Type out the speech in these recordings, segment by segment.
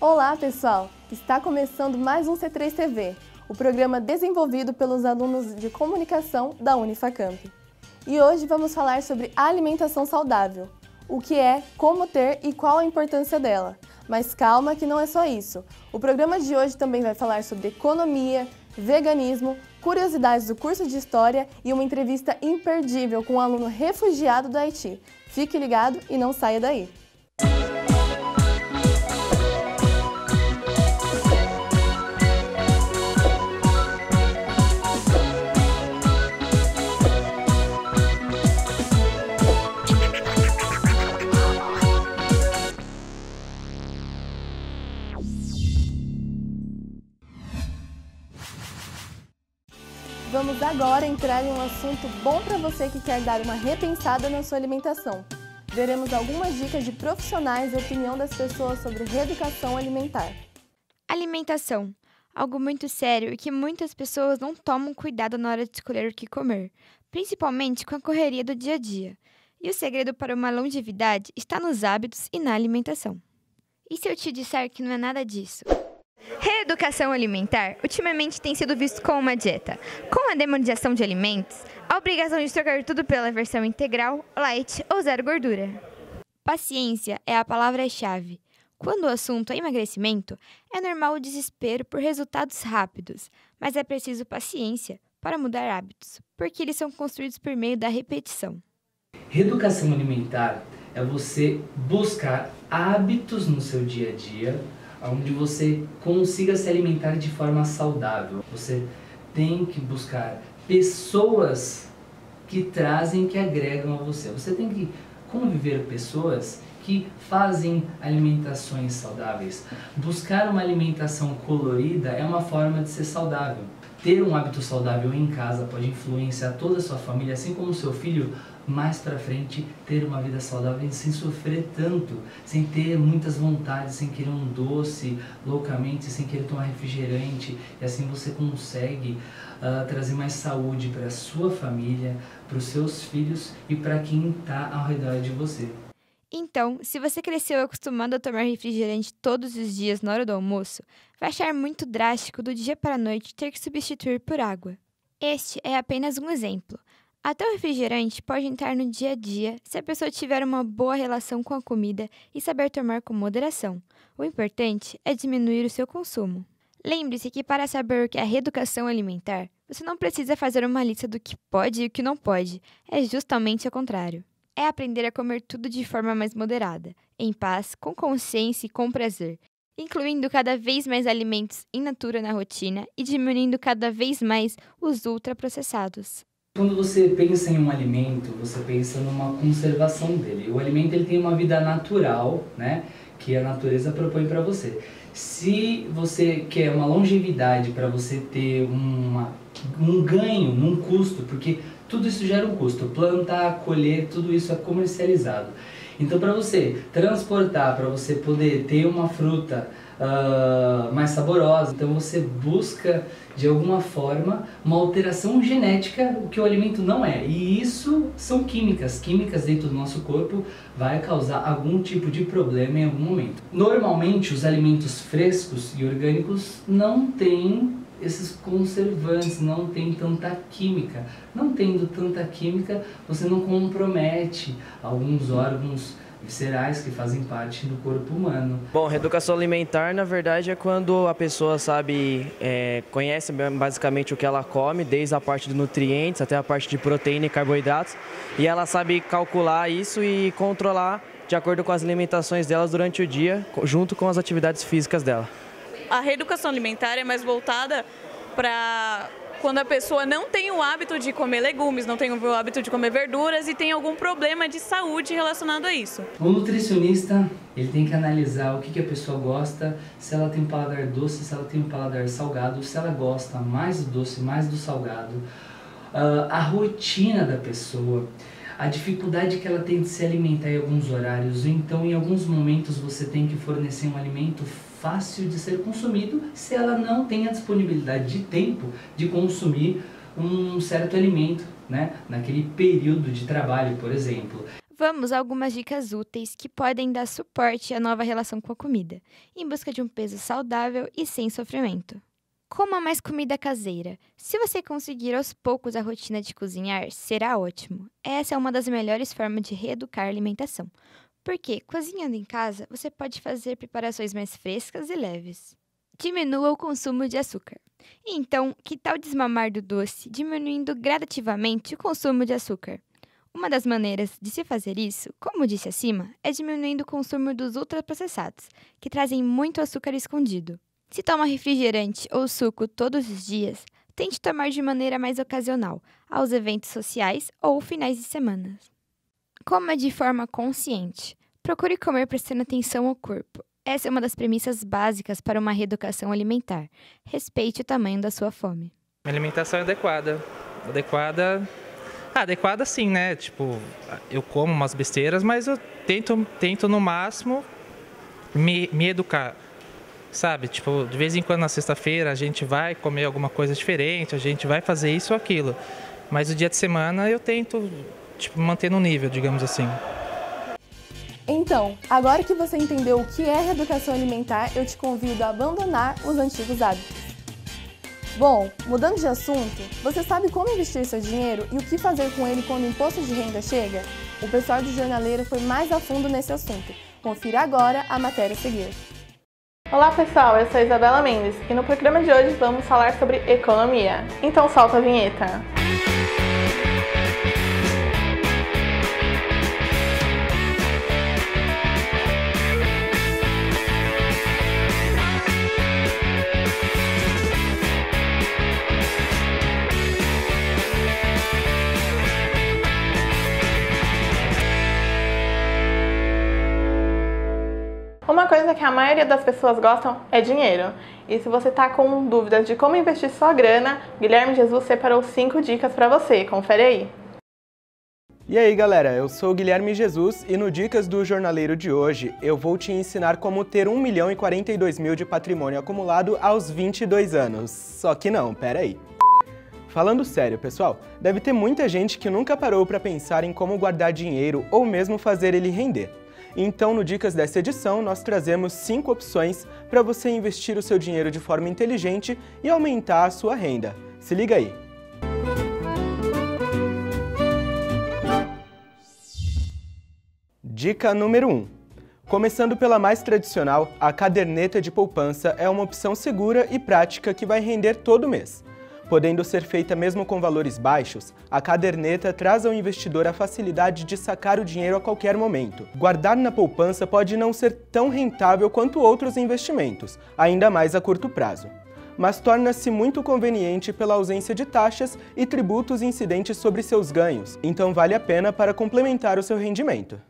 Olá, pessoal! Está começando mais um C3 TV, o programa desenvolvido pelos alunos de comunicação da Unifacamp. E hoje vamos falar sobre alimentação saudável, o que é, como ter e qual a importância dela. Mas calma que não é só isso. O programa de hoje também vai falar sobre economia, veganismo, curiosidades do curso de História e uma entrevista imperdível com um aluno refugiado do Haiti. Fique ligado e não saia daí! Agora entrar em um assunto bom para você que quer dar uma repensada na sua alimentação. Veremos algumas dicas de profissionais e opinião das pessoas sobre reeducação alimentar. Alimentação. Algo muito sério e que muitas pessoas não tomam cuidado na hora de escolher o que comer, principalmente com a correria do dia a dia. E o segredo para uma longevidade está nos hábitos e na alimentação. E se eu te disser que não é nada disso? Reeducação alimentar ultimamente tem sido visto como uma dieta. Com a demonização de alimentos, a obrigação de trocar tudo pela versão integral, light ou zero gordura. Paciência é a palavra-chave. Quando o assunto é emagrecimento, é normal o desespero por resultados rápidos, mas é preciso paciência para mudar hábitos, porque eles são construídos por meio da repetição. Reeducação alimentar é você buscar hábitos no seu dia a dia onde você consiga se alimentar de forma saudável. Você tem que buscar pessoas que trazem, que agregam a você. Você tem que conviver pessoas que fazem alimentações saudáveis. Buscar uma alimentação colorida é uma forma de ser saudável. Ter um hábito saudável em casa pode influenciar toda a sua família, assim como seu filho mais para frente ter uma vida saudável sem sofrer tanto, sem ter muitas vontades, sem querer um doce loucamente, sem querer tomar refrigerante. E assim você consegue uh, trazer mais saúde para a sua família, para os seus filhos e para quem está ao redor de você. Então, se você cresceu acostumado a tomar refrigerante todos os dias na hora do almoço, vai achar muito drástico do dia para a noite ter que substituir por água. Este é apenas um exemplo. Até o refrigerante pode entrar no dia a dia se a pessoa tiver uma boa relação com a comida e saber tomar com moderação. O importante é diminuir o seu consumo. Lembre-se que para saber o que é reeducação alimentar, você não precisa fazer uma lista do que pode e o que não pode, é justamente o contrário é aprender a comer tudo de forma mais moderada, em paz, com consciência e com prazer, incluindo cada vez mais alimentos in natura na rotina e diminuindo cada vez mais os ultraprocessados. Quando você pensa em um alimento, você pensa numa conservação dele. O alimento ele tem uma vida natural, né, que a natureza propõe para você. Se você quer uma longevidade para você ter uma, um ganho num custo, porque tudo isso gera um custo. Plantar, colher, tudo isso é comercializado. Então, para você transportar, para você poder ter uma fruta uh, mais saborosa, então você busca de alguma forma uma alteração genética, o que o alimento não é. E isso são químicas. Químicas dentro do nosso corpo vai causar algum tipo de problema em algum momento. Normalmente, os alimentos frescos e orgânicos não têm esses conservantes, não tem tanta química. Não tendo tanta química, você não compromete alguns órgãos viscerais que fazem parte do corpo humano. Bom, reeducação alimentar, na verdade, é quando a pessoa sabe, é, conhece basicamente o que ela come, desde a parte de nutrientes até a parte de proteína e carboidratos, e ela sabe calcular isso e controlar de acordo com as alimentações delas durante o dia, junto com as atividades físicas dela a reeducação alimentar é mais voltada para quando a pessoa não tem o hábito de comer legumes, não tem o hábito de comer verduras e tem algum problema de saúde relacionado a isso. O nutricionista ele tem que analisar o que, que a pessoa gosta, se ela tem um paladar doce, se ela tem um paladar salgado, se ela gosta mais do doce, mais do salgado, uh, a rotina da pessoa, a dificuldade que ela tem de se alimentar em alguns horários, então em alguns momentos você tem que fornecer um alimento fácil de ser consumido se ela não tem a disponibilidade de tempo de consumir um certo alimento, né, naquele período de trabalho, por exemplo. Vamos a algumas dicas úteis que podem dar suporte à nova relação com a comida, em busca de um peso saudável e sem sofrimento. Coma mais comida caseira. Se você conseguir aos poucos a rotina de cozinhar, será ótimo. Essa é uma das melhores formas de reeducar a alimentação, porque cozinhando em casa você pode fazer preparações mais frescas e leves. Diminua o consumo de açúcar. Então, que tal desmamar do doce, diminuindo gradativamente o consumo de açúcar? Uma das maneiras de se fazer isso, como disse acima, é diminuindo o consumo dos ultraprocessados, que trazem muito açúcar escondido. Se toma refrigerante ou suco todos os dias, tente tomar de maneira mais ocasional, aos eventos sociais ou finais de semana. Coma de forma consciente. Procure comer prestando atenção ao corpo. Essa é uma das premissas básicas para uma reeducação alimentar. Respeite o tamanho da sua fome. Alimentação adequada. Adequada. Ah, adequada sim, né? Tipo, eu como umas besteiras, mas eu tento, tento no máximo me, me educar. Sabe? Tipo, de vez em quando na sexta-feira a gente vai comer alguma coisa diferente, a gente vai fazer isso ou aquilo. Mas o dia de semana eu tento, tipo, manter no nível, digamos assim. Então, agora que você entendeu o que é reeducação alimentar, eu te convido a abandonar os antigos hábitos. Bom, mudando de assunto, você sabe como investir seu dinheiro e o que fazer com ele quando o imposto de renda chega? O pessoal do Jornaleiro foi mais a fundo nesse assunto. Confira agora a matéria a seguir. Olá pessoal, eu sou Isabela Mendes e no programa de hoje vamos falar sobre economia. Então solta a vinheta. Uma coisa que a maioria das pessoas gostam é dinheiro. E se você está com dúvidas de como investir sua grana, Guilherme Jesus separou 5 dicas para você. Confere aí. E aí galera, eu sou Guilherme Jesus e no Dicas do Jornaleiro de hoje eu vou te ensinar como ter 1 milhão e 42 mil de patrimônio acumulado aos 22 anos. Só que não, pera aí. Falando sério, pessoal, deve ter muita gente que nunca parou para pensar em como guardar dinheiro ou mesmo fazer ele render. Então, no Dicas dessa edição, nós trazemos 5 opções para você investir o seu dinheiro de forma inteligente e aumentar a sua renda. Se liga aí! Dica número 1. Começando pela mais tradicional, a caderneta de poupança é uma opção segura e prática que vai render todo mês. Podendo ser feita mesmo com valores baixos, a caderneta traz ao investidor a facilidade de sacar o dinheiro a qualquer momento. Guardar na poupança pode não ser tão rentável quanto outros investimentos, ainda mais a curto prazo. Mas torna-se muito conveniente pela ausência de taxas e tributos incidentes sobre seus ganhos, então vale a pena para complementar o seu rendimento.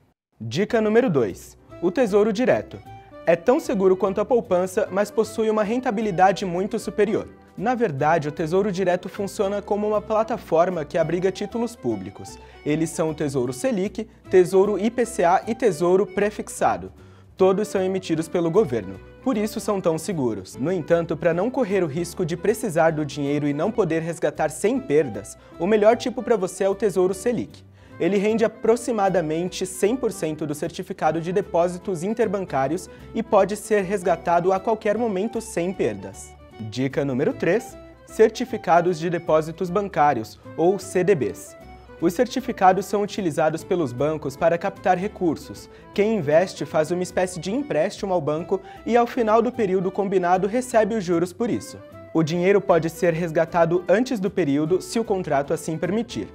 Dica número 2. O Tesouro Direto. É tão seguro quanto a poupança, mas possui uma rentabilidade muito superior. Na verdade, o Tesouro Direto funciona como uma plataforma que abriga títulos públicos. Eles são o Tesouro Selic, Tesouro IPCA e Tesouro Prefixado. Todos são emitidos pelo governo, por isso são tão seguros. No entanto, para não correr o risco de precisar do dinheiro e não poder resgatar sem perdas, o melhor tipo para você é o Tesouro Selic. Ele rende aproximadamente 100% do certificado de depósitos interbancários e pode ser resgatado a qualquer momento sem perdas. Dica número 3: Certificados de Depósitos Bancários, ou CDBs. Os certificados são utilizados pelos bancos para captar recursos. Quem investe faz uma espécie de empréstimo ao banco e, ao final do período combinado, recebe os juros por isso. O dinheiro pode ser resgatado antes do período, se o contrato assim permitir.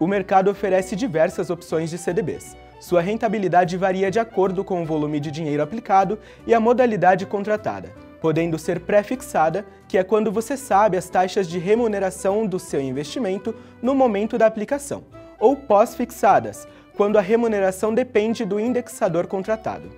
O mercado oferece diversas opções de CDBs. Sua rentabilidade varia de acordo com o volume de dinheiro aplicado e a modalidade contratada podendo ser pré-fixada, que é quando você sabe as taxas de remuneração do seu investimento no momento da aplicação, ou pós-fixadas, quando a remuneração depende do indexador contratado.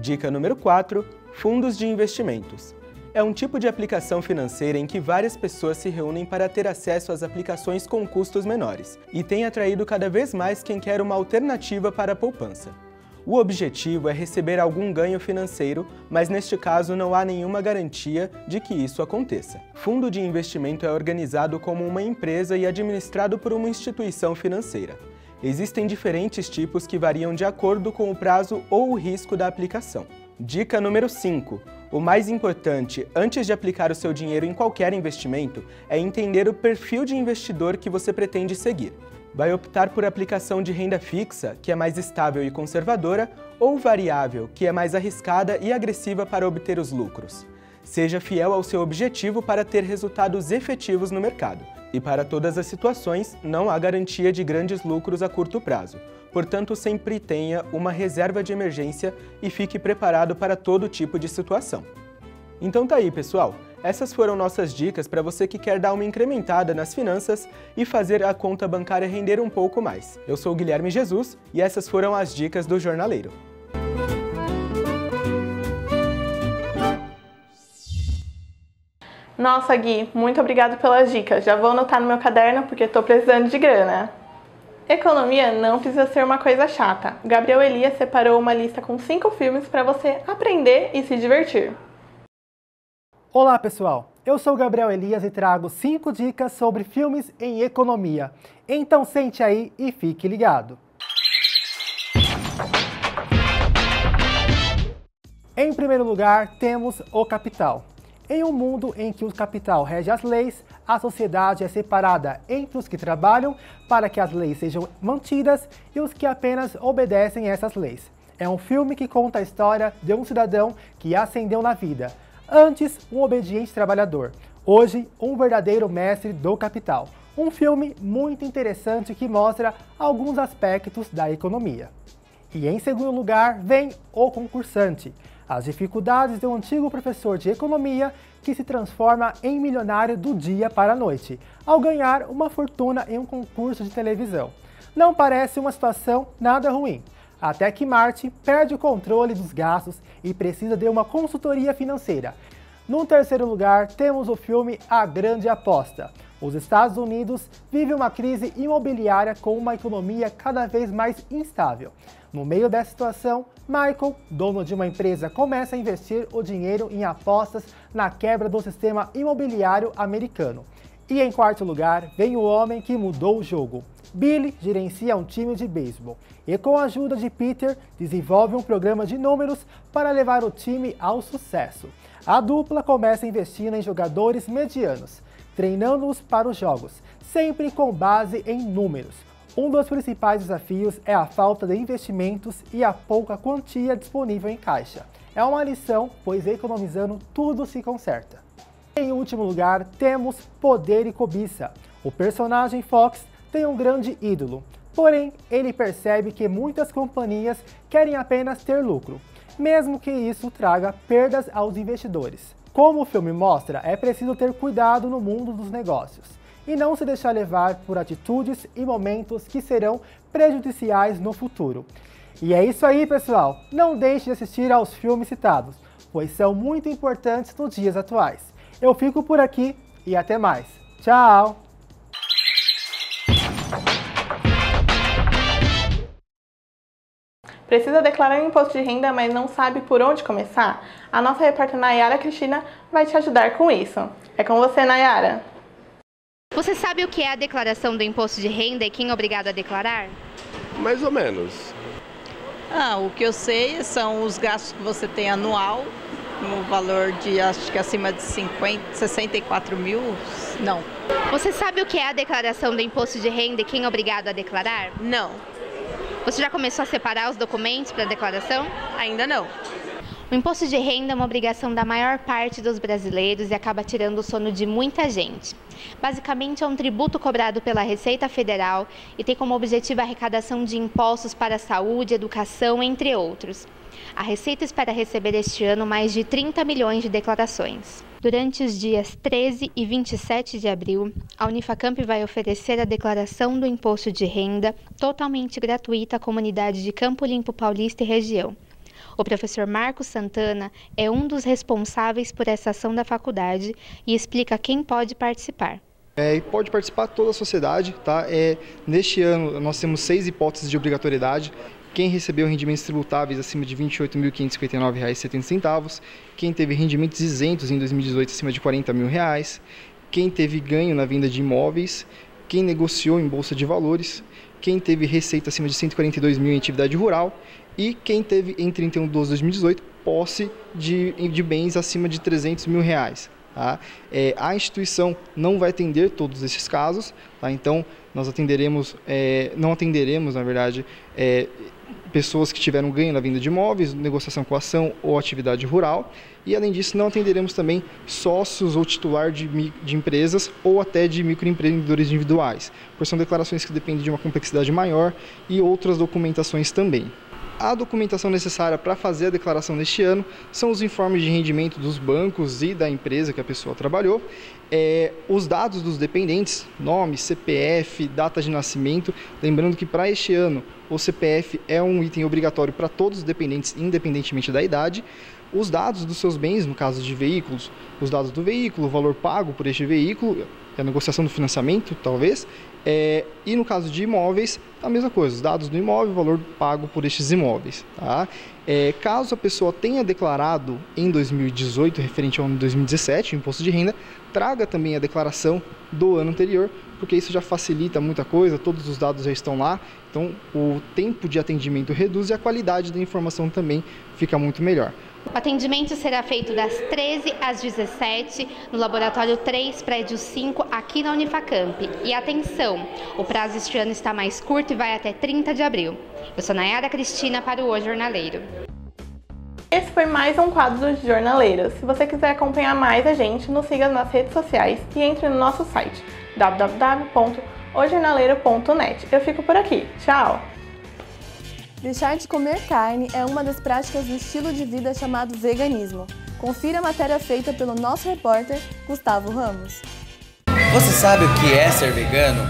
Dica número 4: Fundos de investimentos. É um tipo de aplicação financeira em que várias pessoas se reúnem para ter acesso às aplicações com custos menores, e tem atraído cada vez mais quem quer uma alternativa para a poupança. O objetivo é receber algum ganho financeiro, mas neste caso não há nenhuma garantia de que isso aconteça. Fundo de investimento é organizado como uma empresa e administrado por uma instituição financeira. Existem diferentes tipos que variam de acordo com o prazo ou o risco da aplicação. Dica número 5. O mais importante, antes de aplicar o seu dinheiro em qualquer investimento, é entender o perfil de investidor que você pretende seguir. Vai optar por aplicação de renda fixa, que é mais estável e conservadora, ou variável, que é mais arriscada e agressiva para obter os lucros. Seja fiel ao seu objetivo para ter resultados efetivos no mercado. E para todas as situações, não há garantia de grandes lucros a curto prazo. Portanto, sempre tenha uma reserva de emergência e fique preparado para todo tipo de situação. Então tá aí, pessoal. Essas foram nossas dicas para você que quer dar uma incrementada nas finanças e fazer a conta bancária render um pouco mais. Eu sou Guilherme Jesus e essas foram as dicas do Jornaleiro. Nossa, Gui, muito obrigado pelas dicas. Já vou anotar no meu caderno porque estou precisando de grana. Economia não precisa ser uma coisa chata. Gabriel Elias separou uma lista com cinco filmes para você aprender e se divertir. Olá, pessoal. Eu sou Gabriel Elias e trago cinco dicas sobre filmes em economia. Então sente aí e fique ligado. Em primeiro lugar, temos O Capital. Em um mundo em que o capital rege as leis, a sociedade é separada entre os que trabalham para que as leis sejam mantidas e os que apenas obedecem essas leis. É um filme que conta a história de um cidadão que ascendeu na vida, antes um obediente trabalhador, hoje um verdadeiro mestre do capital. Um filme muito interessante que mostra alguns aspectos da economia. E em segundo lugar vem O Concursante, as dificuldades de um antigo professor de economia que se transforma em milionário do dia para a noite, ao ganhar uma fortuna em um concurso de televisão. Não parece uma situação nada ruim, até que Martin perde o controle dos gastos e precisa de uma consultoria financeira. No terceiro lugar, temos o filme A Grande Aposta. Os Estados Unidos vivem uma crise imobiliária com uma economia cada vez mais instável. No meio dessa situação, Michael, dono de uma empresa, começa a investir o dinheiro em apostas na quebra do sistema imobiliário americano. E em quarto lugar, vem o homem que mudou o jogo. Billy gerencia um time de beisebol e, com a ajuda de Peter, desenvolve um programa de números para levar o time ao sucesso. A dupla começa investindo em jogadores medianos, treinando-os para os jogos, sempre com base em números. Um dos principais desafios é a falta de investimentos e a pouca quantia disponível em caixa. É uma lição, pois economizando tudo se conserta. Em último lugar, temos Poder e Cobiça. O personagem Fox tem um grande ídolo, porém ele percebe que muitas companhias querem apenas ter lucro, mesmo que isso traga perdas aos investidores. Como o filme mostra, é preciso ter cuidado no mundo dos negócios e não se deixar levar por atitudes e momentos que serão prejudiciais no futuro. E é isso aí, pessoal! Não deixe de assistir aos filmes citados, pois são muito importantes nos dias atuais. Eu fico por aqui e até mais. Tchau! Precisa declarar imposto de renda, mas não sabe por onde começar? A nossa repórter Nayara Cristina vai te ajudar com isso. É com você, Nayara! Você sabe o que é a declaração do imposto de renda e quem é obrigado a declarar? Mais ou menos. Ah, o que eu sei são os gastos que você tem anual, no valor de acho que acima de 50, 64 mil. Não. Você sabe o que é a declaração do imposto de renda e quem é obrigado a declarar? Não. Você já começou a separar os documentos para a declaração? Ainda não. O imposto de renda é uma obrigação da maior parte dos brasileiros e acaba tirando o sono de muita gente. Basicamente, é um tributo cobrado pela Receita Federal e tem como objetivo a arrecadação de impostos para a saúde, educação, entre outros. A Receita espera receber este ano mais de 30 milhões de declarações. Durante os dias 13 e 27 de abril, a Unifacamp vai oferecer a declaração do imposto de renda totalmente gratuita à comunidade de Campo Limpo Paulista e região. O professor Marcos Santana é um dos responsáveis por essa ação da faculdade e explica quem pode participar. É, pode participar toda a sociedade, tá? É, neste ano nós temos seis hipóteses de obrigatoriedade. Quem recebeu rendimentos tributáveis acima de R$ 28.559,70, quem teve rendimentos isentos em 2018 acima de 40 mil reais, quem teve ganho na venda de imóveis, quem negociou em bolsa de valores, quem teve receita acima de 142 mil em atividade rural e quem teve em 31 de 12 de 2018 posse de, de bens acima de 300 mil reais. Tá? É, a instituição não vai atender todos esses casos, tá? então nós atenderemos, é, não atenderemos, na verdade, é, pessoas que tiveram ganho na venda de imóveis, negociação com ação ou atividade rural. E além disso, não atenderemos também sócios ou titular de, de empresas ou até de microempreendedores individuais, pois são declarações que dependem de uma complexidade maior e outras documentações também. A documentação necessária para fazer a declaração neste ano são os informes de rendimento dos bancos e da empresa que a pessoa trabalhou, é, os dados dos dependentes, nome, CPF, data de nascimento. Lembrando que para este ano o CPF é um item obrigatório para todos os dependentes, independentemente da idade. Os dados dos seus bens, no caso de veículos, os dados do veículo, o valor pago por este veículo, a negociação do financiamento, talvez, é, e no caso de imóveis, a mesma coisa, os dados do imóvel, o valor pago por estes imóveis. Tá? É, caso a pessoa tenha declarado em 2018, referente ao ano de 2017, o imposto de renda, traga também a declaração do ano anterior, porque isso já facilita muita coisa, todos os dados já estão lá, então o tempo de atendimento reduz e a qualidade da informação também fica muito melhor. O atendimento será feito das 13 às 17 no Laboratório 3, Prédio 5, aqui na Unifacamp. E atenção, o prazo este ano está mais curto e vai até 30 de abril. Eu sou Nayara Cristina para o O Jornaleiro. Esse foi mais um quadro dos Jornaleiros. Se você quiser acompanhar mais a gente, nos siga nas redes sociais e entre no nosso site www.ojornaleiro.net. Eu fico por aqui. Tchau! Deixar de comer carne é uma das práticas do estilo de vida chamado veganismo. Confira a matéria feita pelo nosso repórter Gustavo Ramos. Você sabe o que é ser vegano?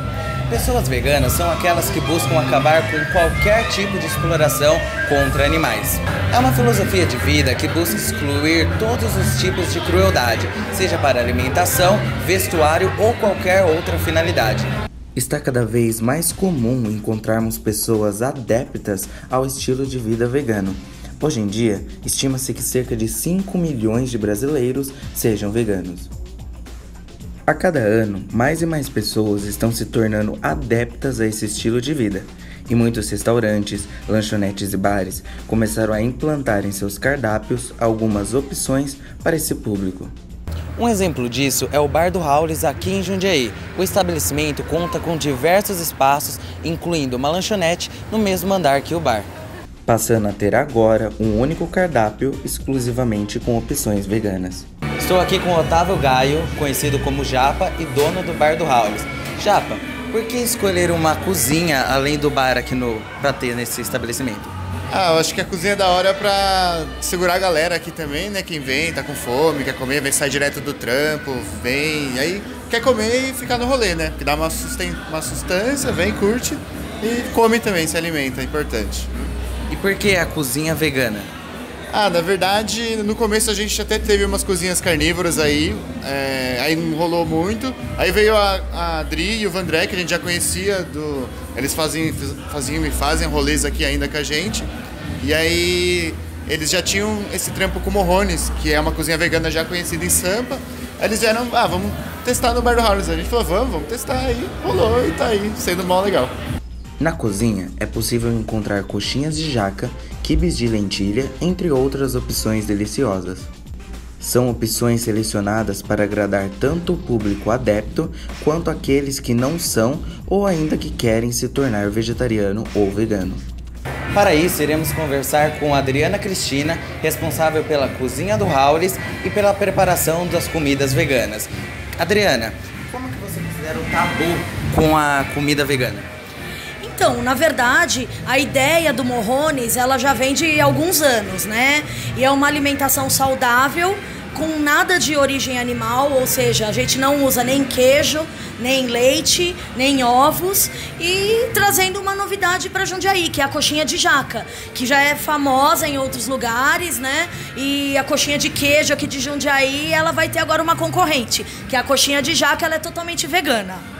Pessoas veganas são aquelas que buscam acabar com qualquer tipo de exploração contra animais. É uma filosofia de vida que busca excluir todos os tipos de crueldade, seja para alimentação, vestuário ou qualquer outra finalidade. Está cada vez mais comum encontrarmos pessoas adeptas ao estilo de vida vegano. Hoje em dia, estima-se que cerca de 5 milhões de brasileiros sejam veganos. A cada ano, mais e mais pessoas estão se tornando adeptas a esse estilo de vida, e muitos restaurantes, lanchonetes e bares começaram a implantar em seus cardápios algumas opções para esse público. Um exemplo disso é o Bar do Haules aqui em Jundiaí. O estabelecimento conta com diversos espaços, incluindo uma lanchonete no mesmo andar que o bar. Passando a ter agora um único cardápio exclusivamente com opções veganas. Estou aqui com Otávio Gaio, conhecido como Japa e dono do Bar do Haules. Japa, por que escolher uma cozinha além do bar aqui no para ter nesse estabelecimento? Ah, eu acho que a cozinha é da hora pra segurar a galera aqui também, né? Quem vem, tá com fome, quer comer, vem sair direto do trampo, vem, aí quer comer e ficar no rolê, né? Que dá uma, susten uma sustância, vem, curte e come também, se alimenta, é importante. E por que a cozinha vegana? Ah, na verdade, no começo a gente até teve umas cozinhas carnívoras aí, é, aí não rolou muito. Aí veio a, a Adri e o Vandré, que a gente já conhecia, do, eles faziam, faziam e fazem rolês aqui ainda com a gente. E aí eles já tinham esse trampo com Morrones, que é uma cozinha vegana já conhecida em Sampa. Aí eles vieram, ah, vamos testar no Bar do Harris. A gente falou, vamos, vamos testar. Aí rolou e tá aí, sendo mó legal. Na cozinha é possível encontrar coxinhas de jaca, quibes de lentilha, entre outras opções deliciosas. São opções selecionadas para agradar tanto o público adepto quanto aqueles que não são ou ainda que querem se tornar vegetariano ou vegano. Para isso, iremos conversar com Adriana Cristina, responsável pela cozinha do Howlis e pela preparação das comidas veganas. Adriana, como que você considera o tabu com a comida vegana? Então, na verdade, a ideia do Morrones, ela já vem de alguns anos, né? E é uma alimentação saudável, com nada de origem animal, ou seja, a gente não usa nem queijo, nem leite, nem ovos, e trazendo uma novidade para Jundiaí, que é a coxinha de jaca, que já é famosa em outros lugares, né? E a coxinha de queijo aqui de Jundiaí, ela vai ter agora uma concorrente, que é a coxinha de jaca, ela é totalmente vegana.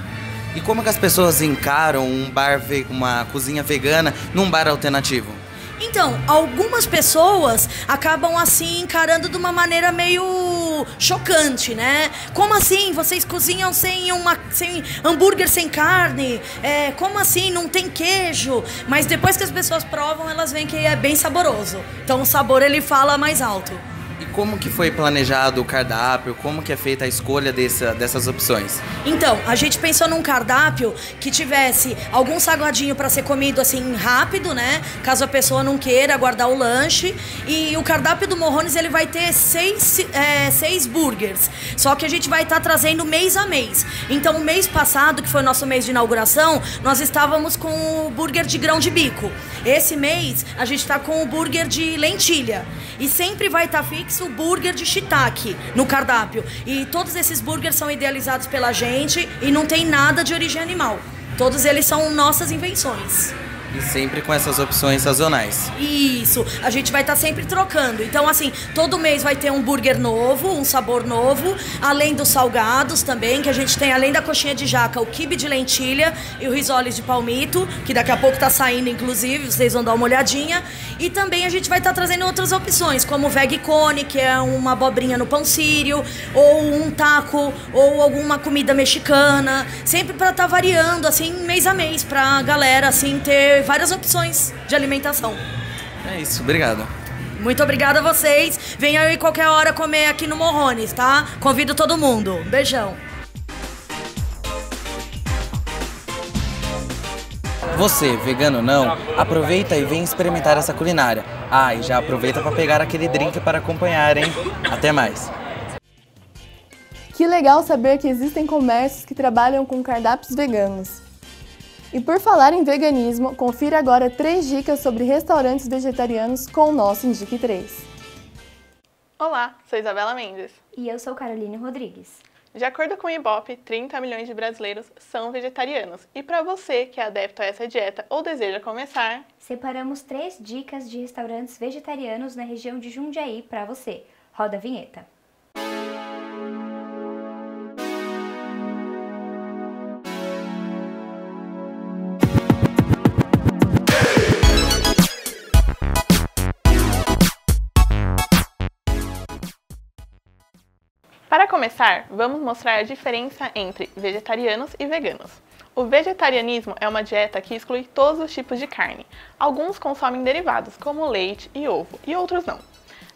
E como que as pessoas encaram um bar, uma cozinha vegana num bar alternativo? Então, algumas pessoas acabam assim encarando de uma maneira meio chocante, né? Como assim? Vocês cozinham sem uma sem hambúrguer sem carne? É, como assim? Não tem queijo? Mas depois que as pessoas provam, elas veem que é bem saboroso. Então o sabor ele fala mais alto. E como que foi planejado o cardápio? Como que é feita a escolha dessa, dessas opções? Então, a gente pensou num cardápio que tivesse algum salgadinho para ser comido assim rápido, né? Caso a pessoa não queira guardar o lanche. E o cardápio do Morrones ele vai ter seis, é, seis burgers. Só que a gente vai estar tá trazendo mês a mês. Então, o mês passado, que foi o nosso mês de inauguração, nós estávamos com o burger de grão de bico. Esse mês, a gente está com o burger de lentilha. E sempre vai estar tá fixo burger de shiitake no cardápio. E todos esses burgers são idealizados pela gente e não tem nada de origem animal. Todos eles são nossas invenções. E sempre com essas opções sazonais. Isso, a gente vai estar tá sempre trocando. Então, assim, todo mês vai ter um burger novo, um sabor novo, além dos salgados também, que a gente tem, além da coxinha de jaca, o quibe de lentilha e o risoles de palmito, que daqui a pouco tá saindo, inclusive, vocês vão dar uma olhadinha. E também a gente vai estar tá trazendo outras opções, como o veg cone, que é uma abobrinha no pão sírio, ou um taco, ou alguma comida mexicana, sempre para estar tá variando, assim, mês a mês, pra galera, assim, ter várias opções de alimentação. É isso, obrigado. Muito obrigada a vocês. Venham aí qualquer hora comer aqui no Morrones, tá? Convido todo mundo. Beijão. Você, vegano ou não, aproveita e vem experimentar essa culinária. Ah, e já aproveita para pegar aquele drink para acompanhar, hein? Até mais. Que legal saber que existem comércios que trabalham com cardápios veganos. E por falar em veganismo, confira agora três dicas sobre restaurantes vegetarianos com o nosso Indique 3. Olá, sou Isabela Mendes. E eu sou Caroline Rodrigues. De acordo com o Ibope, 30 milhões de brasileiros são vegetarianos. E para você que é adepto a essa dieta ou deseja começar, separamos três dicas de restaurantes vegetarianos na região de Jundiaí para você. Roda a vinheta. Para começar, vamos mostrar a diferença entre vegetarianos e veganos. O vegetarianismo é uma dieta que exclui todos os tipos de carne. Alguns consomem derivados, como leite e ovo, e outros não.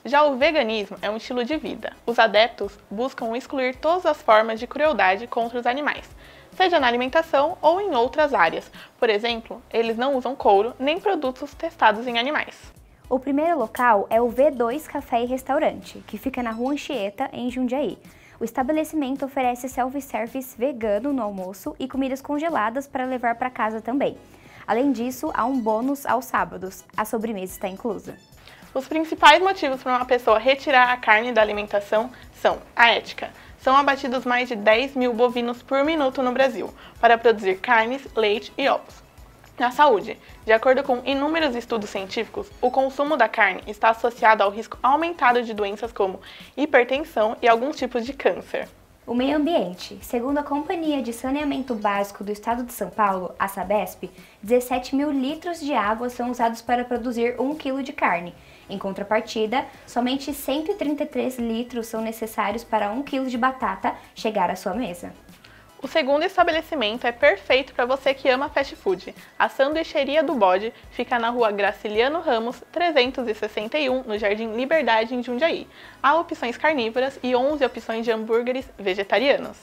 Já o veganismo é um estilo de vida. Os adeptos buscam excluir todas as formas de crueldade contra os animais, seja na alimentação ou em outras áreas. Por exemplo, eles não usam couro nem produtos testados em animais. O primeiro local é o V2 Café e Restaurante, que fica na Rua Anchieta, em Jundiaí. O estabelecimento oferece self-service vegano no almoço e comidas congeladas para levar para casa também. Além disso, há um bônus aos sábados. A sobremesa está inclusa. Os principais motivos para uma pessoa retirar a carne da alimentação são a ética. São abatidos mais de 10 mil bovinos por minuto no Brasil para produzir carnes, leite e ovos. Na saúde, de acordo com inúmeros estudos científicos, o consumo da carne está associado ao risco aumentado de doenças como hipertensão e alguns tipos de câncer. O meio ambiente. Segundo a Companhia de Saneamento Básico do Estado de São Paulo, a Sabesp, 17 mil litros de água são usados para produzir 1 quilo de carne. Em contrapartida, somente 133 litros são necessários para 1 quilo de batata chegar à sua mesa. O segundo estabelecimento é perfeito para você que ama fast food. A Sanduicheria do Bode fica na rua Graciliano Ramos, 361, no Jardim Liberdade, em Jundiaí. Há opções carnívoras e 11 opções de hambúrgueres vegetarianos.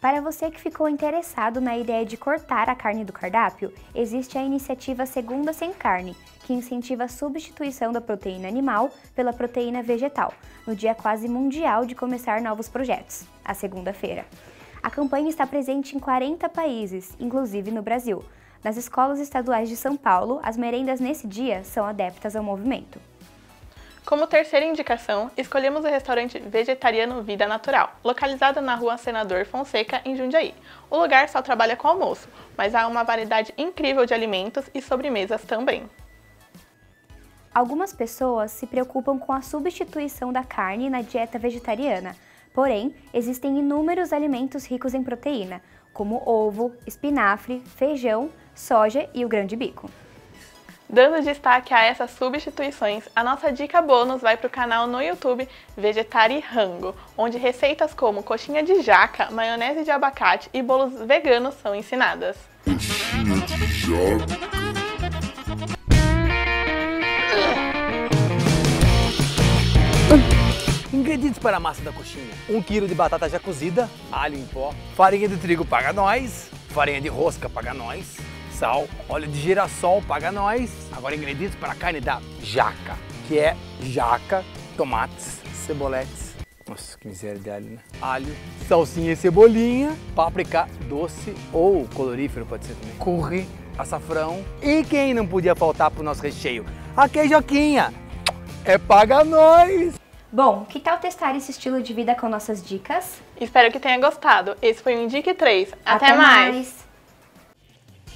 Para você que ficou interessado na ideia de cortar a carne do cardápio, existe a iniciativa Segunda Sem Carne, que incentiva a substituição da proteína animal pela proteína vegetal, no dia quase mundial de começar novos projetos, a segunda-feira. A campanha está presente em 40 países, inclusive no Brasil. Nas escolas estaduais de São Paulo, as merendas nesse dia são adeptas ao movimento. Como terceira indicação, escolhemos o restaurante vegetariano Vida Natural, localizado na rua Senador Fonseca, em Jundiaí. O lugar só trabalha com almoço, mas há uma variedade incrível de alimentos e sobremesas também. Algumas pessoas se preocupam com a substituição da carne na dieta vegetariana, Porém, existem inúmeros alimentos ricos em proteína, como ovo, espinafre, feijão, soja e o grande bico. Dando destaque a essas substituições, a nossa dica bônus vai para o canal no YouTube Vegetari Rango, onde receitas como coxinha de jaca, maionese de abacate e bolos veganos são ensinadas. Coxinha de jaca. Ingredientes para a massa da coxinha: 1 kg de batata já cozida, alho em pó, farinha de trigo paga nós, farinha de rosca paga nós, sal, óleo de girassol paga nós. Agora ingredientes para a carne da jaca, que é jaca, tomates, ceboletes, nossa, que miséria de alho, né? Alho, salsinha e cebolinha, páprica doce ou colorífero pode ser também, curry, açafrão e quem não podia faltar para o nosso recheio? A queijoquinha, é paga nós! Bom, que tal testar esse estilo de vida com nossas dicas? Espero que tenha gostado. Esse foi o Indique 3. Até, Até mais. mais!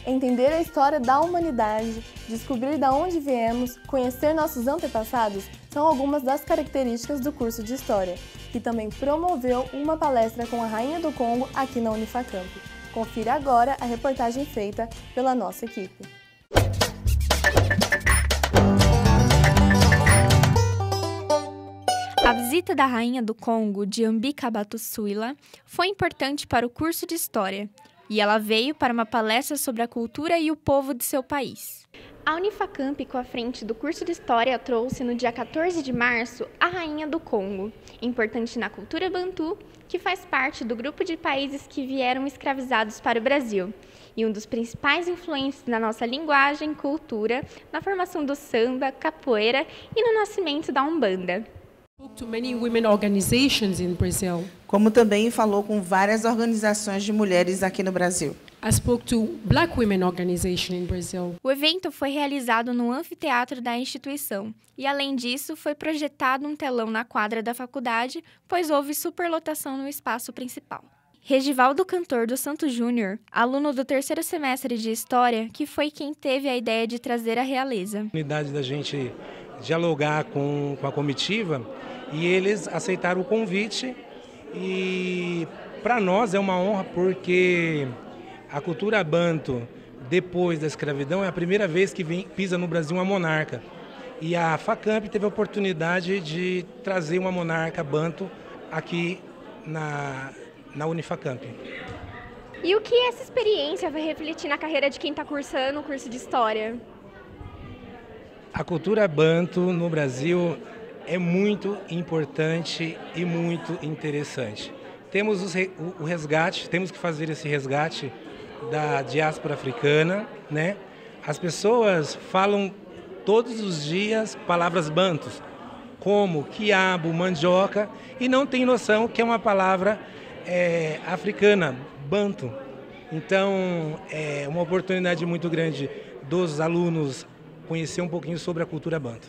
Entender a história da humanidade, descobrir de onde viemos, conhecer nossos antepassados são algumas das características do curso de História, que também promoveu uma palestra com a Rainha do Congo aqui na Unifacamp. Confira agora a reportagem feita pela nossa equipe. A visita da rainha do Congo, de Ambika Batusuila, foi importante para o curso de História, e ela veio para uma palestra sobre a cultura e o povo de seu país. A Unifacamp, com a frente do curso de História, trouxe no dia 14 de março a Rainha do Congo, importante na cultura bantu, que faz parte do grupo de países que vieram escravizados para o Brasil, e um dos principais influentes na nossa linguagem, cultura, na formação do samba, capoeira e no nascimento da Umbanda. Como também falou com várias organizações de mulheres aqui no Brasil. O evento foi realizado no anfiteatro da instituição e, além disso, foi projetado um telão na quadra da faculdade, pois houve superlotação no espaço principal. Regivaldo Cantor do Santo Júnior, aluno do terceiro semestre de História, que foi quem teve a ideia de trazer a realeza. A unidade da gente dialogar com, com a comitiva e eles aceitaram o convite e para nós é uma honra porque a cultura banto depois da escravidão é a primeira vez que vem, pisa no Brasil uma monarca e a Facamp teve a oportunidade de trazer uma monarca banto aqui na, na Unifacamp. E o que essa experiência vai refletir na carreira de quem está cursando o curso de História? A cultura banto no Brasil é muito importante e muito interessante. Temos o resgate, temos que fazer esse resgate da diáspora africana, né? As pessoas falam todos os dias palavras bantos, como quiabo, mandioca, e não tem noção que é uma palavra é, africana, banto. Então, é uma oportunidade muito grande dos alunos conhecer um pouquinho sobre a cultura banto.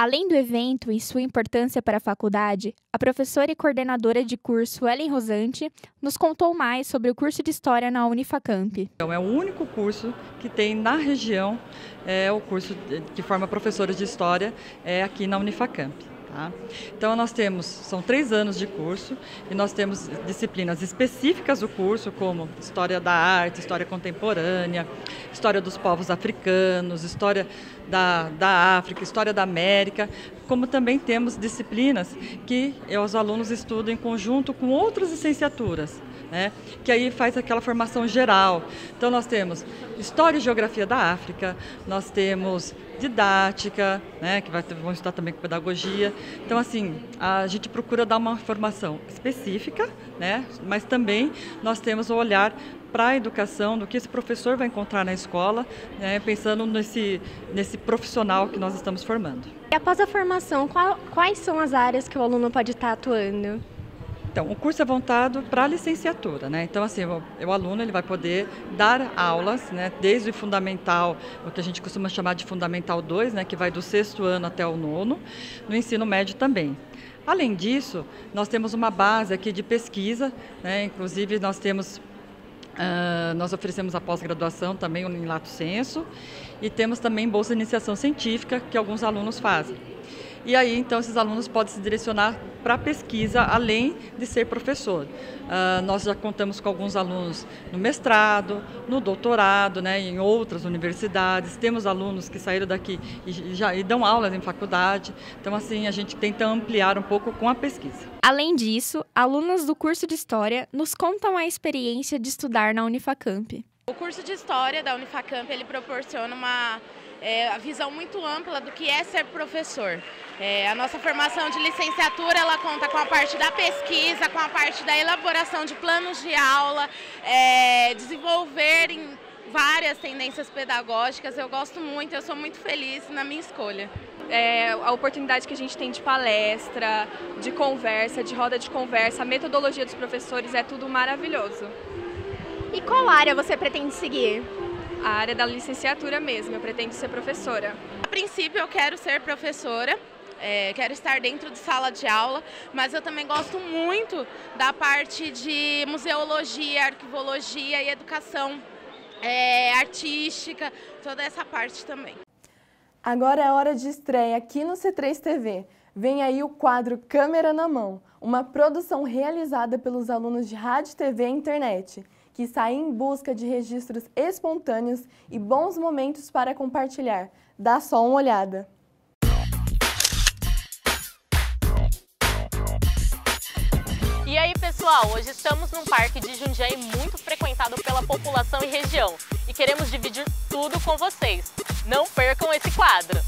Além do evento e sua importância para a faculdade, a professora e coordenadora de curso Ellen Rosante nos contou mais sobre o curso de História na Unifacamp. Então, é o único curso que tem na região, é o curso que forma professores de História é aqui na Unifacamp. Tá? Então, nós temos, são três anos de curso e nós temos disciplinas específicas do curso, como História da Arte, História Contemporânea, História dos Povos Africanos, História da, da África, História da América, como também temos disciplinas que os alunos estudam em conjunto com outras licenciaturas né? que aí faz aquela formação geral. Então nós temos História e Geografia da África, nós temos didática, né, que vai, vão estudar também com pedagogia. Então, assim, a gente procura dar uma formação específica, né, mas também nós temos o olhar para a educação, do que esse professor vai encontrar na escola, né, pensando nesse, nesse profissional que nós estamos formando. E após a formação, qual, quais são as áreas que o aluno pode estar atuando? Então, o curso é voltado para a licenciatura, né? Então, assim, o, o, aluno ele vai poder dar aulas, né? Desde o fundamental, o que a gente costuma chamar de fundamental 2, né? Que vai do sexto ano até o nono, no ensino médio também. Além disso, nós temos uma base aqui de pesquisa, né? Inclusive, nós temos uh, nós oferecemos a pós-graduação também em lato senso e temos também bolsa de iniciação científica que alguns alunos fazem. E aí então esses alunos podem se direcionar para a pesquisa, além de ser professor. Uh, nós já contamos com alguns alunos no mestrado, no doutorado, né, em outras universidades. Temos alunos que saíram daqui e, já, e dão aulas em faculdade. Então, assim, a gente tenta ampliar um pouco com a pesquisa. Além disso, alunos do curso de História nos contam a experiência de estudar na Unifacamp. O curso de História da Unifacamp ele proporciona uma é, visão muito ampla do que é ser professor. É, a nossa formação de licenciatura ela conta com a parte da pesquisa, com a parte da elaboração de planos de aula, é, desenvolver em várias tendências pedagógicas. Eu gosto muito, eu sou muito feliz na minha escolha. É, a oportunidade que a gente tem de palestra, de conversa, de roda de conversa, a metodologia dos professores é tudo maravilhoso. E qual área você pretende seguir? A área da licenciatura mesmo, eu pretendo ser professora. A princípio eu quero ser professora, é, quero estar dentro de sala de aula, mas eu também gosto muito da parte de museologia, arquivologia e educação é, artística, toda essa parte também. Agora é hora de estreia aqui no C3 TV. Vem aí o quadro Câmera na Mão, uma produção realizada pelos alunos de rádio, TV e internet, que saem em busca de registros espontâneos e bons momentos para compartilhar. Dá só uma olhada. E aí, pessoal, hoje estamos num parque de Jundiaí muito frequentado pela população e região e queremos dividir tudo com vocês. Não percam esse quadro!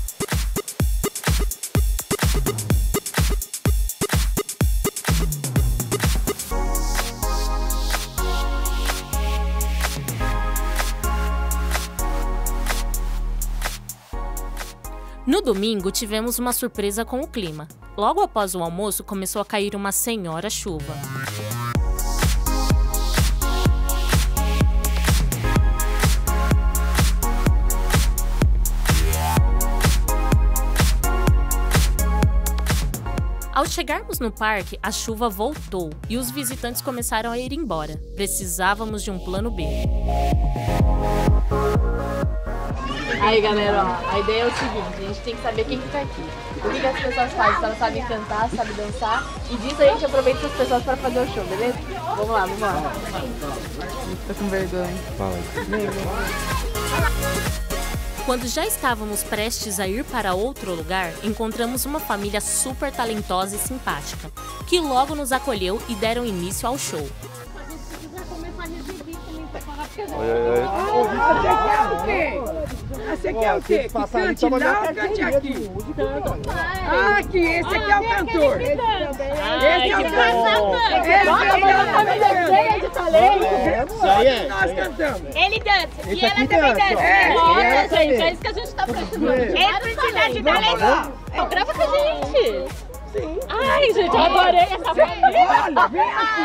No domingo, tivemos uma surpresa com o clima. Logo após o almoço, começou a cair uma senhora chuva. Ao chegarmos no parque, a chuva voltou e os visitantes começaram a ir embora. Precisávamos de um plano B. Aí galera, ó, a ideia é o seguinte, a gente tem que saber quem que tá aqui. O que, que as pessoas fazem, se elas sabem cantar, sabem dançar. E disso a gente aproveita essas pessoas para fazer o show, beleza? Vamos lá, vamos lá. Tô com vergonha. Fala. Quando já estávamos prestes a ir para outro lugar, encontramos uma família super talentosa e simpática, que logo nos acolheu e deram início ao show. Você quer o quê? Você quer o quê? Que cante lá ou cante aqui? Ah, aqui, esse aqui é o cantor. Esse é o cantor. Esse é o é. Nós cantamos. Ele dança. E ela também dança. Nossa, gente, é isso que a gente tá precisando. Eletricidade da legal. Grava com a gente. Sim. Ai, gente, eu adorei essa família. Olha, vem aqui.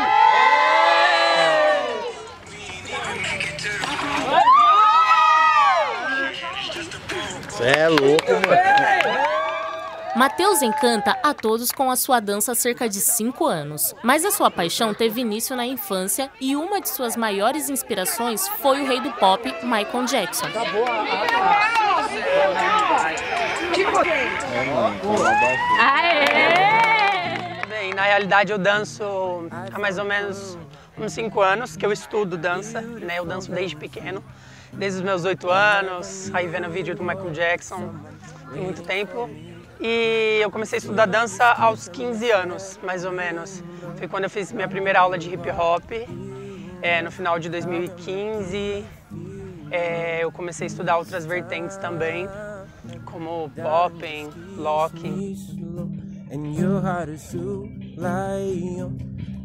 Você é louco, mano. Matheus encanta a todos com a sua dança há cerca de 5 anos, mas a sua paixão teve início na infância e uma de suas maiores inspirações foi o rei do pop, Michael Jackson. Aê! Bem, na realidade eu danço há mais ou menos uns 5 anos que eu estudo dança, né? Eu danço desde pequeno desde os meus oito anos, aí vendo vídeo do Michael Jackson, tem muito tempo. E eu comecei a estudar dança aos 15 anos, mais ou menos. Foi quando eu fiz minha primeira aula de hip hop, é, no final de 2015. É, eu comecei a estudar outras vertentes também, como popping, locking.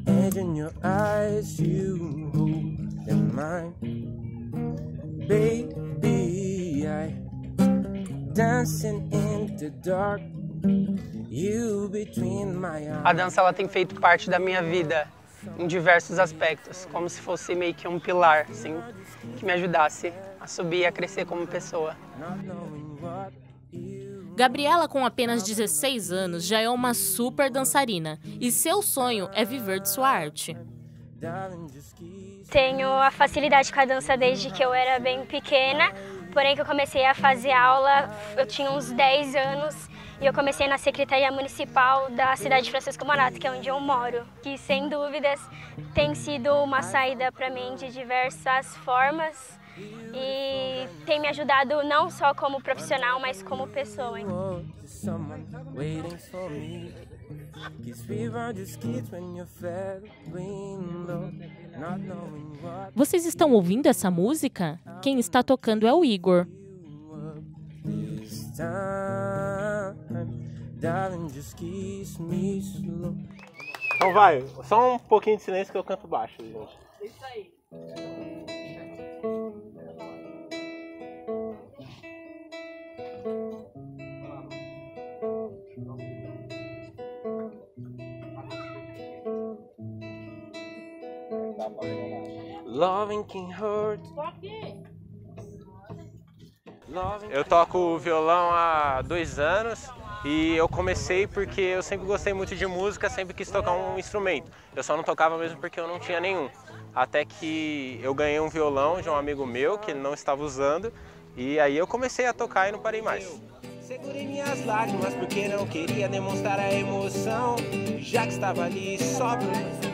And in your eyes you hold in mine. Baby, I dancing in the dark. You between my eyes. A dança ela tem feito parte da minha vida em diversos aspectos, como se fosse meio que um pilar, assim, que me ajudasse a subir e a crescer como pessoa. Gabriela, com apenas 16 anos, já é uma super dançarina e seu sonho é viver de sua arte. Tenho a facilidade com a dança desde que eu era bem pequena, porém que eu comecei a fazer aula, eu tinha uns 10 anos E eu comecei na Secretaria Municipal da cidade de Francisco Morato, que é onde eu moro. Que sem dúvidas tem sido uma saída para mim de diversas formas e tem me ajudado não só como profissional, mas como pessoa. Vocês estão ouvindo essa música? Quem está tocando é o Igor. Então vai, só um pouquinho de silêncio que eu canto baixo, gente. Isso aí. Loving can hurt. Eu toco violão há dois anos e eu comecei porque eu sempre gostei muito de música, sempre quis tocar um instrumento. Eu só não tocava mesmo porque eu não tinha nenhum. Até que eu ganhei um violão de um amigo meu que ele não estava usando e aí eu comecei a tocar e não parei mais. Segurei minhas lágrimas porque não queria demonstrar a emoção, já que estava ali só pra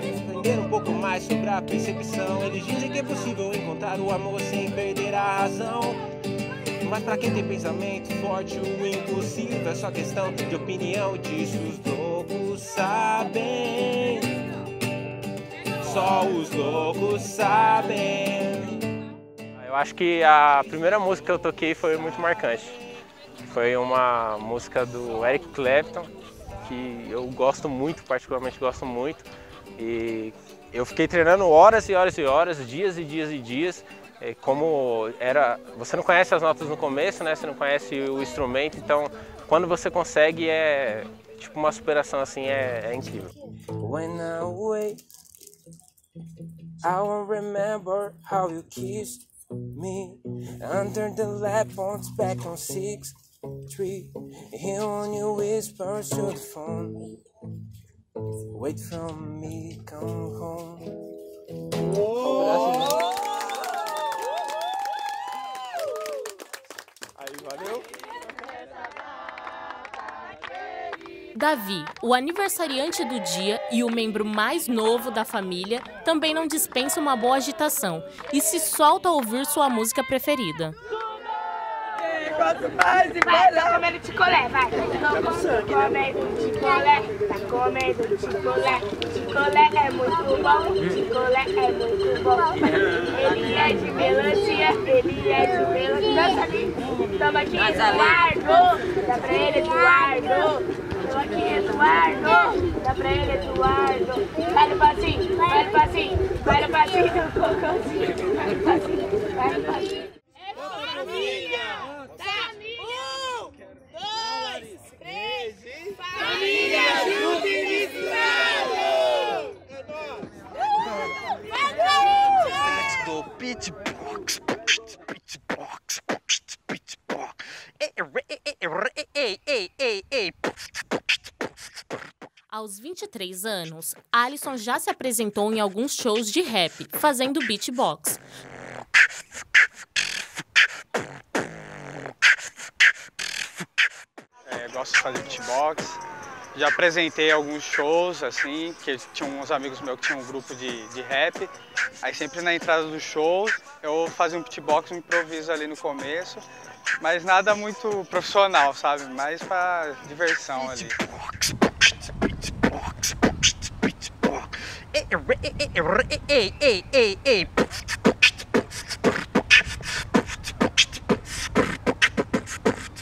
entender um pouco mais sobre a percepção. Eles dizem que é possível encontrar o amor sem perder a razão. Mas pra quem tem pensamento forte, o impossível é só questão de opinião. Disso os loucos sabem. Só os loucos sabem. Eu acho que a primeira música que eu toquei foi muito marcante. Foi uma música do Eric Clapton, que eu gosto muito, particularmente gosto muito. E eu fiquei treinando horas e horas e horas, dias e dias e dias. Como era, você não conhece as notas no começo, né? Você não conhece o instrumento, então quando você consegue é tipo uma superação assim é, é incrível. When I wake, I won't remember how you kissed me under the lamp back on six tree. Hear when you whisper the phone. Wait for me, come home. Aí, valeu. Davi, o aniversariante do dia e o membro mais novo da família, também não dispensa uma boa agitação e se solta a ouvir sua música preferida. Quanto mais e vai lá. Tá comendo ticolé, vai. Tá comendo ticolé, tá comendo ticolé. Ticolé é muito bom, ticolé é muito bom. Ele é de melancia, ele é de melancia. Dança ali. Tamo aqui, Eduardo. Dá pra ele, Eduardo. Tamo aqui, Eduardo. Dá pra ele, Eduardo. Vai no passinho, vai no passinho, vai no passinho. Vai no passinho, vai no passinho. Família! Família junto e misturado! Let's go, beatbox, beatbox, beatbox. Ei, ei, ei, ei, Aos 23 anos, Alisson já se apresentou em alguns shows de rap, fazendo beatbox. É, gosto de fazer beatbox. Já apresentei alguns shows, assim, que tinha uns amigos meus que tinham um grupo de, de rap. Aí sempre na entrada do show eu fazia um beatbox, um improviso ali no começo. Mas nada muito profissional, sabe? Mais pra diversão ali.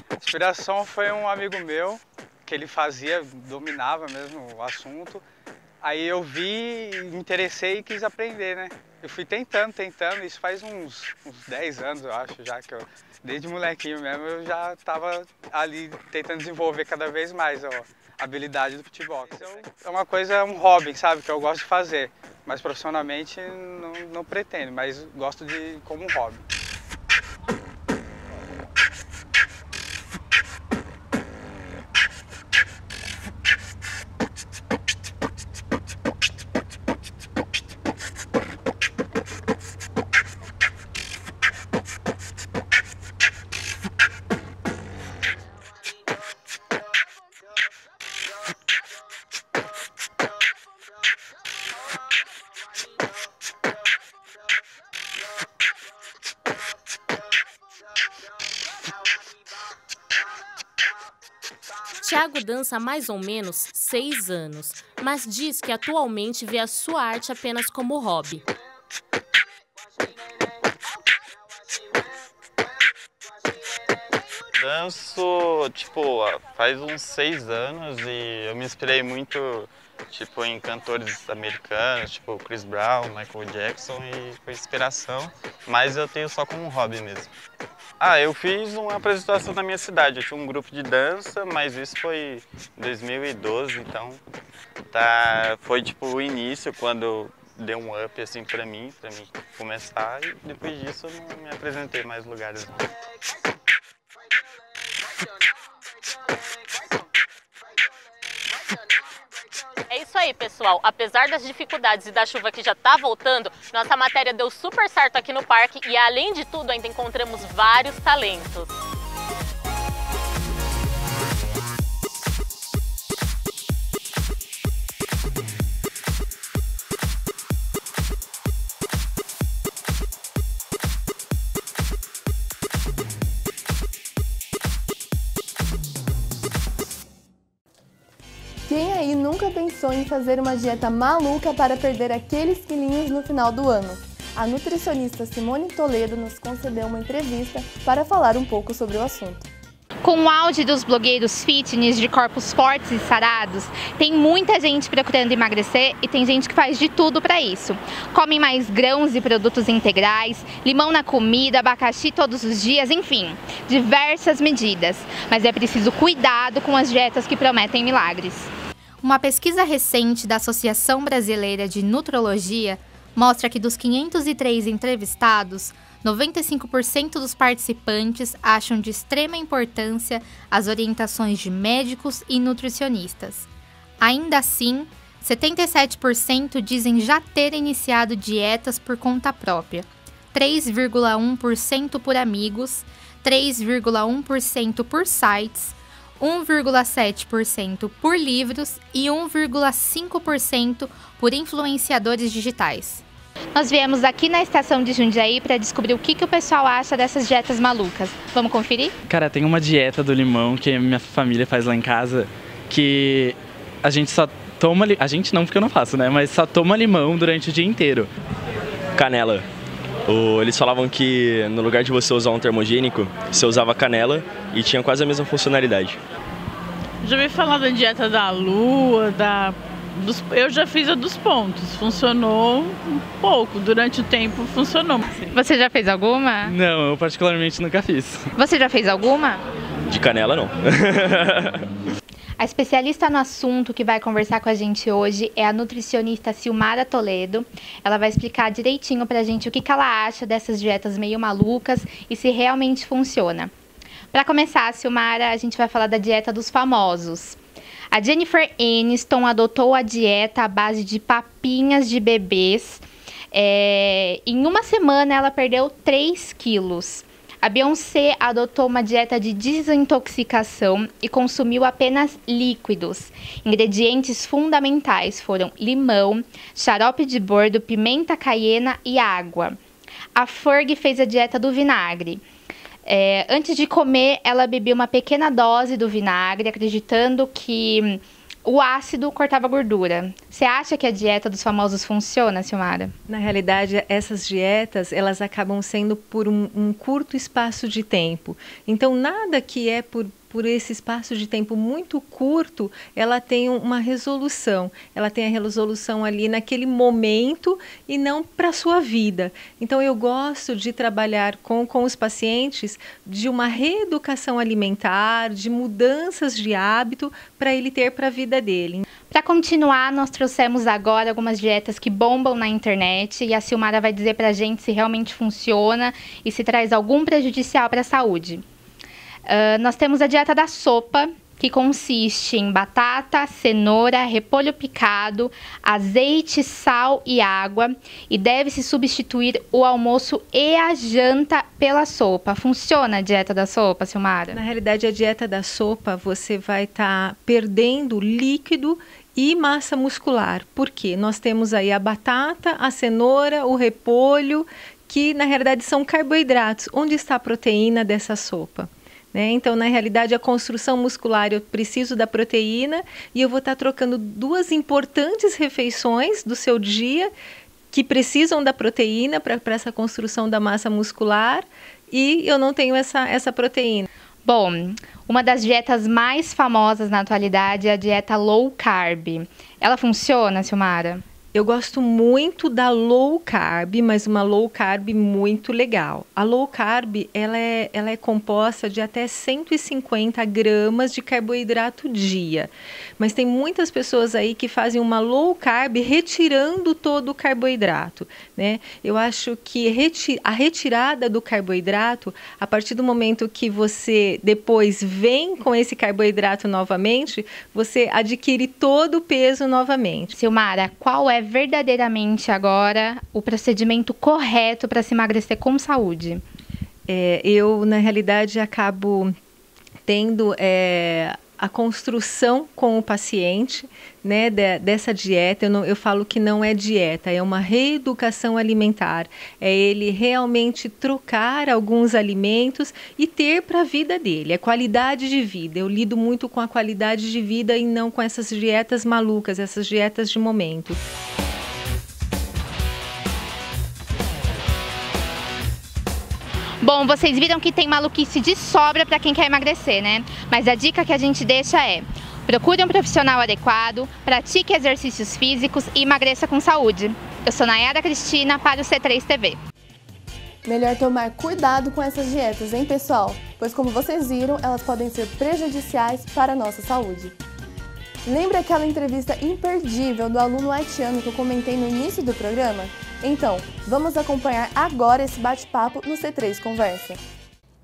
A inspiração foi um amigo meu que ele fazia, dominava mesmo o assunto. Aí eu vi, me interessei e quis aprender, né? Eu fui tentando, tentando, isso faz uns, uns 10 anos, eu acho, já que eu, desde molequinho mesmo, eu já estava ali tentando desenvolver cada vez mais ó, a habilidade do futebol. É uma coisa, um hobby, sabe, que eu gosto de fazer, mas profissionalmente não, não pretendo, mas gosto de como um hobby. Dança há mais ou menos seis anos, mas diz que atualmente vê a sua arte apenas como hobby. Danço, tipo, faz uns seis anos e eu me inspirei muito, tipo, em cantores americanos, tipo Chris Brown, Michael Jackson e com inspiração, mas eu tenho só como hobby mesmo. Ah, eu fiz uma apresentação na minha cidade, eu tinha um grupo de dança, mas isso foi em 2012, então tá, foi tipo o início quando deu um up assim para mim, para mim começar e depois disso eu não me apresentei mais lugares. Aí, pessoal. Apesar das dificuldades e da chuva que já está voltando, nossa matéria deu super certo aqui no parque e, além de tudo, ainda encontramos vários talentos. Pensou em fazer uma dieta maluca para perder aqueles quilinhos no final do ano? A nutricionista Simone Toledo nos concedeu uma entrevista para falar um pouco sobre o assunto. Com o auge dos blogueiros fitness de corpos fortes e sarados, tem muita gente procurando emagrecer e tem gente que faz de tudo para isso. Comem mais grãos e produtos integrais, limão na comida, abacaxi todos os dias, enfim, diversas medidas. Mas é preciso cuidado com as dietas que prometem milagres. Uma pesquisa recente da Associação Brasileira de Nutrologia mostra que dos 503 entrevistados, 95% dos participantes acham de extrema importância as orientações de médicos e nutricionistas. Ainda assim, 77% dizem já ter iniciado dietas por conta própria, 3,1% por amigos, 3,1% por sites, 1,7% por livros e 1,5% por influenciadores digitais. Nós viemos aqui na estação de Jundiaí para descobrir o que, que o pessoal acha dessas dietas malucas. Vamos conferir? Cara, tem uma dieta do limão que a minha família faz lá em casa que a gente só toma. A gente não, porque eu não faço, né? Mas só toma limão durante o dia inteiro. Canela. O, eles falavam que no lugar de você usar um termogênico, você usava canela e tinha quase a mesma funcionalidade. Já ouvi falar da dieta da lua, da dos, eu já fiz a dos pontos, funcionou um pouco, durante o tempo funcionou. Você já fez alguma? Não, eu particularmente nunca fiz. Você já fez alguma? De canela não. A especialista no assunto que vai conversar com a gente hoje é a nutricionista Silmara Toledo. Ela vai explicar direitinho pra gente o que, que ela acha dessas dietas meio malucas e se realmente funciona. Para começar, Silmara, a gente vai falar da dieta dos famosos. A Jennifer Aniston adotou a dieta à base de papinhas de bebês. É, em uma semana, ela perdeu 3 quilos. A Beyoncé adotou uma dieta de desintoxicação e consumiu apenas líquidos. Ingredientes fundamentais foram limão, xarope de bordo, pimenta caiena e água. A Ferg fez a dieta do vinagre. É, antes de comer, ela bebia uma pequena dose do vinagre, acreditando que o ácido cortava gordura. Você acha que a dieta dos famosos funciona, Silmara? Na realidade, essas dietas elas acabam sendo por um, um curto espaço de tempo. Então, nada que é por por esse espaço de tempo muito curto, ela tem uma resolução. Ela tem a resolução ali naquele momento e não para a sua vida. Então, eu gosto de trabalhar com, com os pacientes de uma reeducação alimentar, de mudanças de hábito para ele ter para a vida dele. Para continuar, nós trouxemos agora algumas dietas que bombam na internet e a Silmara vai dizer para a gente se realmente funciona e se traz algum prejudicial para a saúde. Uh, nós temos a dieta da sopa, que consiste em batata, cenoura, repolho picado, azeite, sal e água, e deve-se substituir o almoço e a janta pela sopa. Funciona a dieta da sopa, Silmara? Na realidade, a dieta da sopa você vai estar tá perdendo líquido e massa muscular. Por quê? Nós temos aí a batata, a cenoura, o repolho, que na realidade são carboidratos. Onde está a proteína dessa sopa? Né? Então, na realidade, a construção muscular, eu preciso da proteína e eu vou estar trocando duas importantes refeições do seu dia que precisam da proteína para essa construção da massa muscular e eu não tenho essa, essa proteína. Bom, uma das dietas mais famosas na atualidade é a dieta low carb. Ela funciona, Silmara? Eu gosto muito da low carb, mas uma low carb muito legal. A low carb ela é, ela é composta de até 150 gramas de carboidrato dia. Mas tem muitas pessoas aí que fazem uma low carb retirando todo o carboidrato. Né? Eu acho que reti a retirada do carboidrato, a partir do momento que você depois vem com esse carboidrato novamente, você adquire todo o peso novamente. Silmara, qual é verdadeiramente agora o procedimento correto para se emagrecer com saúde? É, eu, na realidade, acabo tendo é, a construção com o paciente né, de, dessa dieta. Eu, não, eu falo que não é dieta, é uma reeducação alimentar. É ele realmente trocar alguns alimentos e ter para a vida dele, é qualidade de vida. Eu lido muito com a qualidade de vida e não com essas dietas malucas, essas dietas de momento. Bom, vocês viram que tem maluquice de sobra para quem quer emagrecer, né? Mas a dica que a gente deixa é: procure um profissional adequado, pratique exercícios físicos e emagreça com saúde. Eu sou Nayara Cristina para o C3 TV. Melhor tomar cuidado com essas dietas, hein, pessoal? Pois, como vocês viram, elas podem ser prejudiciais para a nossa saúde. Lembra aquela entrevista imperdível do aluno haitiano que eu comentei no início do programa? Então, vamos acompanhar agora esse bate-papo no C3 Conversa.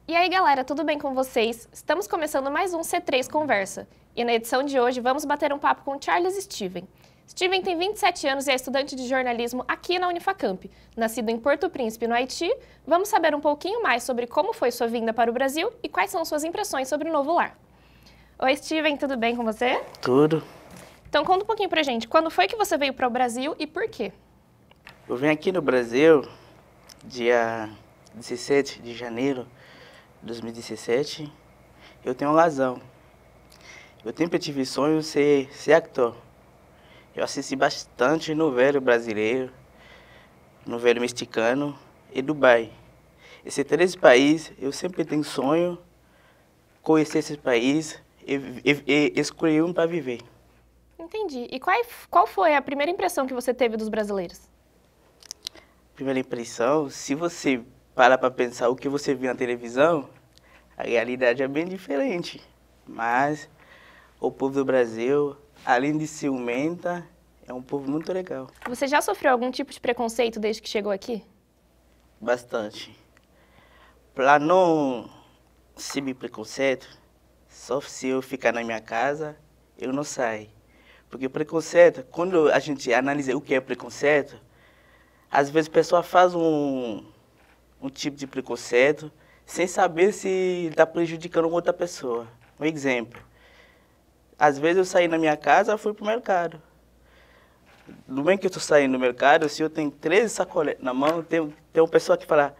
E aí, galera, tudo bem com vocês? Estamos começando mais um C3 Conversa. E na edição de hoje vamos bater um papo com Charles Steven. Steven tem 27 anos e é estudante de jornalismo aqui na Unifacamp. Nascido em Porto Príncipe, no Haiti, vamos saber um pouquinho mais sobre como foi sua vinda para o Brasil e quais são suas impressões sobre o novo lar. Oi, Steven, tudo bem com você? Tudo. Então conta um pouquinho pra gente, quando foi que você veio para o Brasil e por quê? Eu vim aqui no Brasil dia 17 de janeiro de 2017. Eu tenho razão. Eu sempre tive sonho de ser, ser actor. Eu assisti bastante novela brasileiro, novela mexicano e Dubai. Esses três países, eu sempre tenho sonho conhecer esses países e, e, e escolher um para viver. Entendi. E qual, qual foi a primeira impressão que você teve dos brasileiros? Primeira impressão, se você parar para pensar o que você viu na televisão, a realidade é bem diferente. Mas o povo do Brasil, além de ciumenta, é um povo muito legal. Você já sofreu algum tipo de preconceito desde que chegou aqui? Bastante. Para não receber preconceito, só se eu ficar na minha casa, eu não saio. Porque preconceito, quando a gente analisa o que é preconceito, às vezes a pessoa faz um, um tipo de preconceito sem saber se está prejudicando outra pessoa. Um exemplo. Às vezes eu saí na minha casa, fui para o mercado. No bem que eu estou saindo do mercado, se eu tenho 13 sacoletes na mão, tem, tem uma pessoa que fala,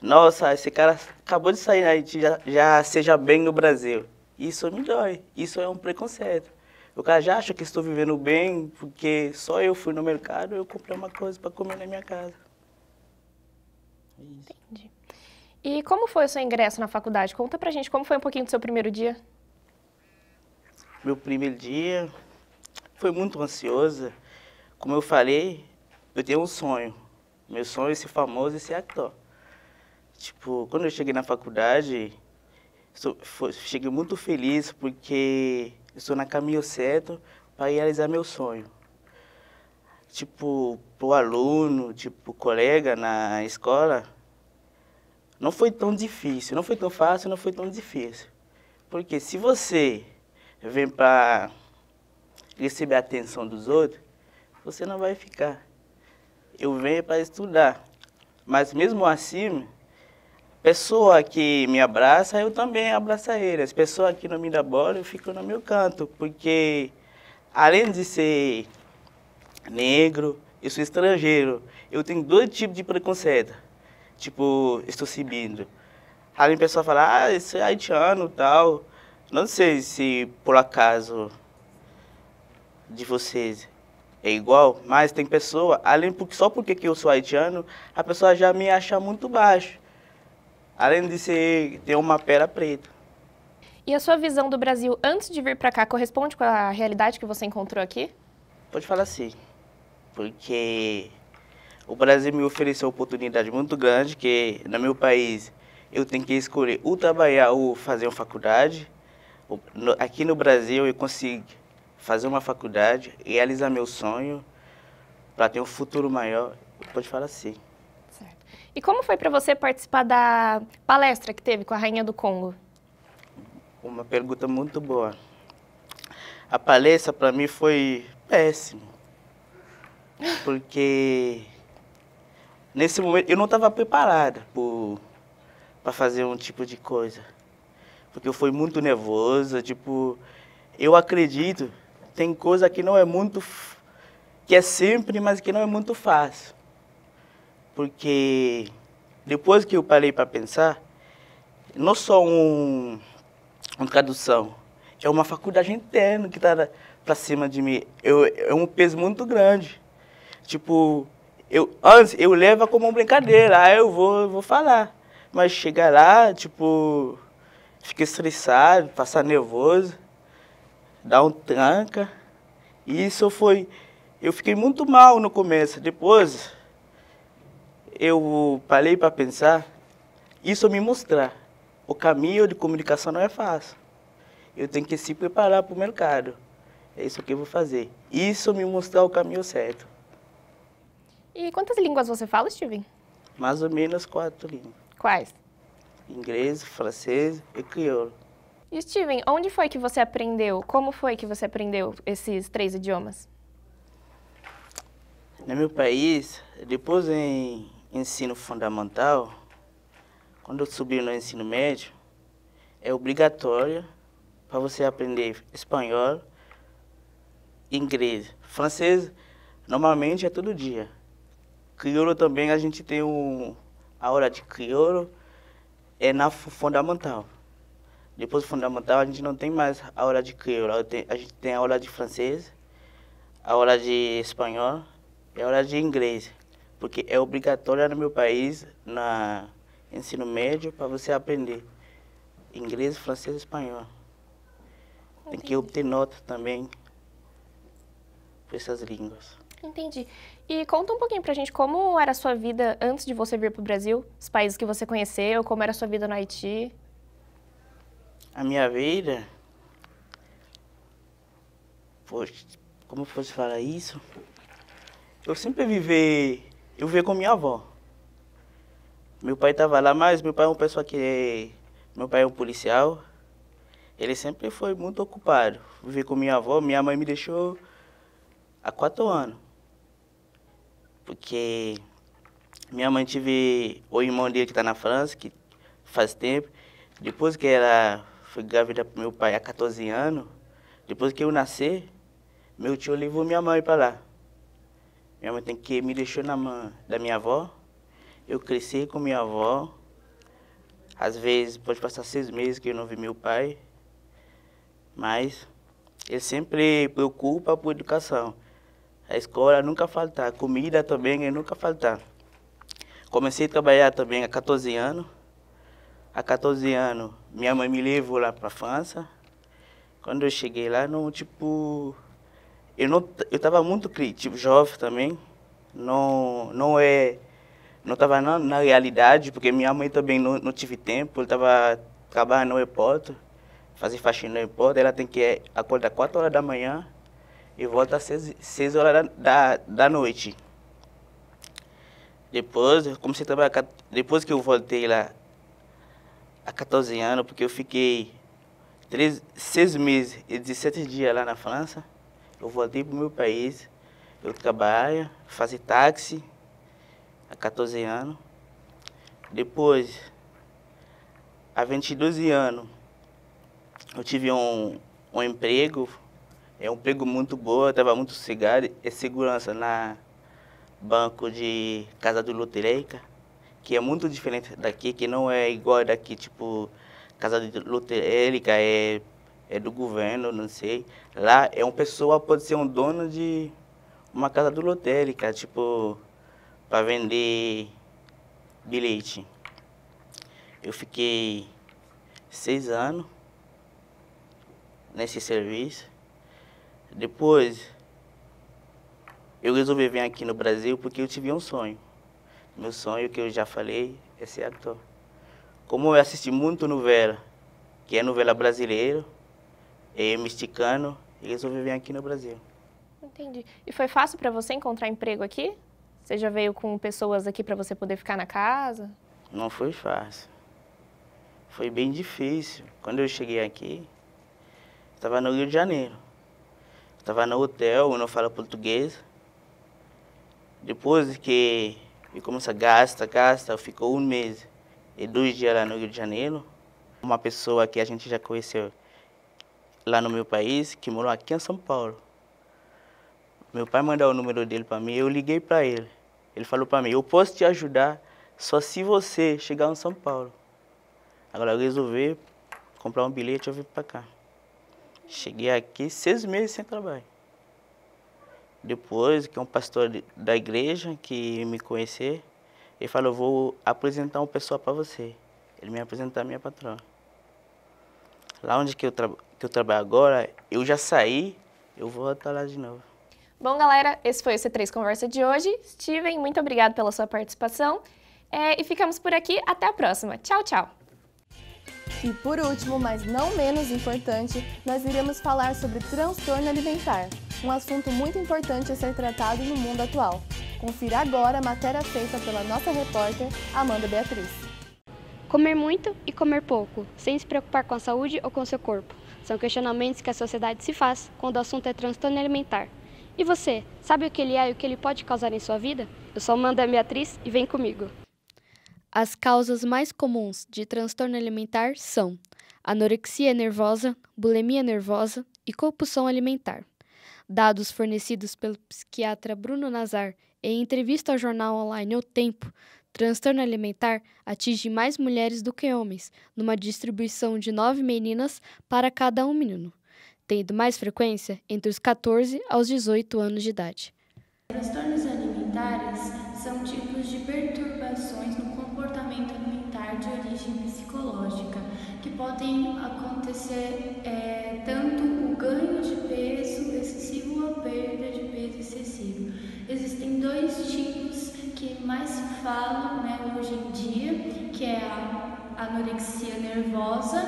nossa, esse cara acabou de sair, já, já seja bem no Brasil. Isso me dói, isso é um preconceito. O cara já acha que estou vivendo bem porque só eu fui no mercado e eu comprei uma coisa para comer na minha casa. Entendi. E como foi o seu ingresso na faculdade? Conta pra gente como foi um pouquinho do seu primeiro dia. Meu primeiro dia foi muito ansioso. Como eu falei, eu tenho um sonho. Meu sonho é ser famoso e ser ator. Tipo, quando eu cheguei na faculdade, cheguei muito feliz porque estou na caminho certo para realizar meu sonho. Tipo, pro aluno, tipo, colega na escola, não foi tão difícil, não foi tão fácil, não foi tão difícil. Porque se você vem para receber a atenção dos outros, você não vai ficar. Eu venho para estudar. Mas mesmo assim, Pessoa que me abraça, eu também abraço ele. As pessoas que não me dão bola, eu fico no meu canto. Porque, além de ser negro, eu sou estrangeiro. Eu tenho dois tipos de preconceito. Tipo, estou subindo. Aí a pessoa fala, ah, esse é haitiano tal. Não sei se por acaso de vocês é igual, mas tem pessoa, além porque só porque que eu sou haitiano, a pessoa já me acha muito baixo. Além de ser ter uma pera preta. E a sua visão do Brasil antes de vir para cá corresponde com a realidade que você encontrou aqui? Pode falar sim. Porque o Brasil me ofereceu uma oportunidade muito grande, que no meu país eu tenho que escolher ou trabalhar ou fazer uma faculdade. Aqui no Brasil eu consigo fazer uma faculdade, realizar meu sonho para ter um futuro maior. Pode falar assim. E como foi para você participar da palestra que teve com a Rainha do Congo? Uma pergunta muito boa. A palestra para mim foi péssimo. Porque nesse momento eu não estava preparada para fazer um tipo de coisa. Porque eu fui muito nervosa, tipo, eu acredito tem coisa que não é muito que é sempre, mas que não é muito fácil. Porque depois que eu parei para pensar, não só um, uma tradução, é uma faculdade interna que está para cima de mim. Eu, é um peso muito grande. Tipo, eu, antes eu levo como uma brincadeira, aí eu vou, vou falar. Mas chegar lá, tipo, fiquei estressado, passar nervoso dar um tranca. E isso foi. Eu fiquei muito mal no começo. Depois, eu parei para pensar. Isso me mostrar. O caminho de comunicação não é fácil. Eu tenho que se preparar para o mercado. É isso que eu vou fazer. Isso me mostrar o caminho certo. E quantas línguas você fala, Steven? Mais ou menos quatro línguas. Quais? Inglês, francês e crioulo. E Steven, onde foi que você aprendeu? Como foi que você aprendeu esses três idiomas? No meu país, depois em ensino fundamental, quando eu subi no ensino médio, é obrigatório para você aprender espanhol, inglês, francês, normalmente é todo dia. Crioulo também a gente tem um, a hora de crioulo é na fundamental. Depois do fundamental, a gente não tem mais a aula de crioulo. A gente tem a aula de francês, a aula de espanhol e a aula de inglês. Porque é obrigatório no meu país, na ensino médio, para você aprender inglês, francês e espanhol. Tem que obter nota também por essas línguas. Entendi. E conta um pouquinho pra gente como era a sua vida antes de você vir pro Brasil, os países que você conheceu, como era a sua vida no Haiti a minha vida, poxa, como fosse falar isso? Eu sempre vivi, eu vivi com minha avó. Meu pai estava lá, mas meu pai é uma pessoa que é, meu pai é um policial. Ele sempre foi muito ocupado. Vivi com minha avó, minha mãe me deixou há quatro anos. Porque minha mãe tive o irmão dele que está na França, que faz tempo. Depois que ela fui grávida pro meu pai há 14 anos. Depois que eu nasci, meu tio levou minha mãe para lá. Minha mãe tem que me deixou na mão da minha avó. Eu cresci com minha avó. Às vezes pode passar seis meses que eu não vi meu pai. Mas ele sempre preocupa por educação. A escola nunca faltar, a comida também nunca faltar. Comecei a trabalhar também há 14 anos. Há 14 anos, minha mãe me levou lá para a França. Quando eu cheguei lá, não, tipo, eu não, eu estava muito crítico, jovem também. Não, não é, não estava na, na, realidade, porque minha mãe também não, não tive tempo. Eu estava trabalhando no aeroporto, fazer faxina no aeroporto. Ela tem que acordar 4 horas da manhã e volta às 6, 6 horas da, da, da noite. Depois, eu comecei a trabalhar, depois que eu voltei lá, há 14 anos, porque eu fiquei três, seis meses e 17 dias lá na França. Eu voltei para o meu país, eu trabalho, faço táxi há 14 anos. Depois, há 22 anos, eu tive um, um emprego, é um emprego muito bom, estava muito sossegado, é segurança na banco de Casa do Lotereica. que é muito diferente daqui, que não é igual daqui, tipo, casa de lotérica é, é do governo, não sei. Lá é uma pessoa, pode ser um dono de uma casa do lotérica, tipo, para vender bilhete. Eu fiquei seis anos nesse serviço. Depois, eu resolvi vir aqui no Brasil porque eu tive um sonho. Meu sonho, que eu já falei, é ser ator. Como eu assisti muito novela, que é novela brasileira, é mexicano, eu resolvi vir aqui no Brasil. Entendi. E foi fácil para você encontrar emprego aqui? Você já veio com pessoas aqui para você poder ficar na casa? Não foi fácil. Foi bem difícil. Quando eu cheguei aqui, estava no Rio de Janeiro. Estava no hotel, eu não falo português. Depois que eu comecei a gastar, gastar, ficou um mês e dois dias lá no Rio de Janeiro. Uma pessoa que a gente já conheceu lá no meu país, que morou aqui em São Paulo. Meu pai mandou o número dele para mim, eu liguei para ele. Ele falou para mim, eu posso te ajudar só se você chegar em São Paulo. Agora eu resolvi comprar um bilhete e vim para cá. Cheguei aqui seis meses sem trabalho. Depois que um pastor da igreja que me conhecer, ele falou, vou apresentar uma pessoa para você. Ele me apresentou a minha patroa. Lá onde que eu, que eu trabalho agora, eu já saí, eu vou voltar lá de novo. Bom, galera, esse foi o C3 Conversa de hoje. Steven, muito obrigado pela sua participação. É, e ficamos por aqui. Até a próxima. Tchau, tchau. E por último, mas não menos importante, nós iremos falar sobre transtorno alimentar, um assunto muito importante a ser tratado no mundo atual. Confira agora a matéria feita pela nossa repórter Amanda Beatriz. Comer muito e comer pouco, sem se preocupar com a saúde ou com seu corpo, são questionamentos que a sociedade se faz quando o assunto é transtorno alimentar. E você, sabe o que ele é e o que ele pode causar em sua vida? Eu sou Amanda Beatriz e vem comigo. As causas mais comuns de transtorno alimentar são anorexia nervosa, bulimia nervosa e compulsão alimentar. Dados fornecidos pelo psiquiatra Bruno Nazar em entrevista ao jornal online O Tempo, transtorno alimentar atinge mais mulheres do que homens, numa distribuição de nove meninas para cada um menino tendo mais frequência entre os 14 aos 18 anos de idade. Transtornos alimentares são tipos de perturbações no comportamento alimentar de origem psicológica, que podem acontecer é, tanto mais se né, hoje em dia, que é a anorexia nervosa,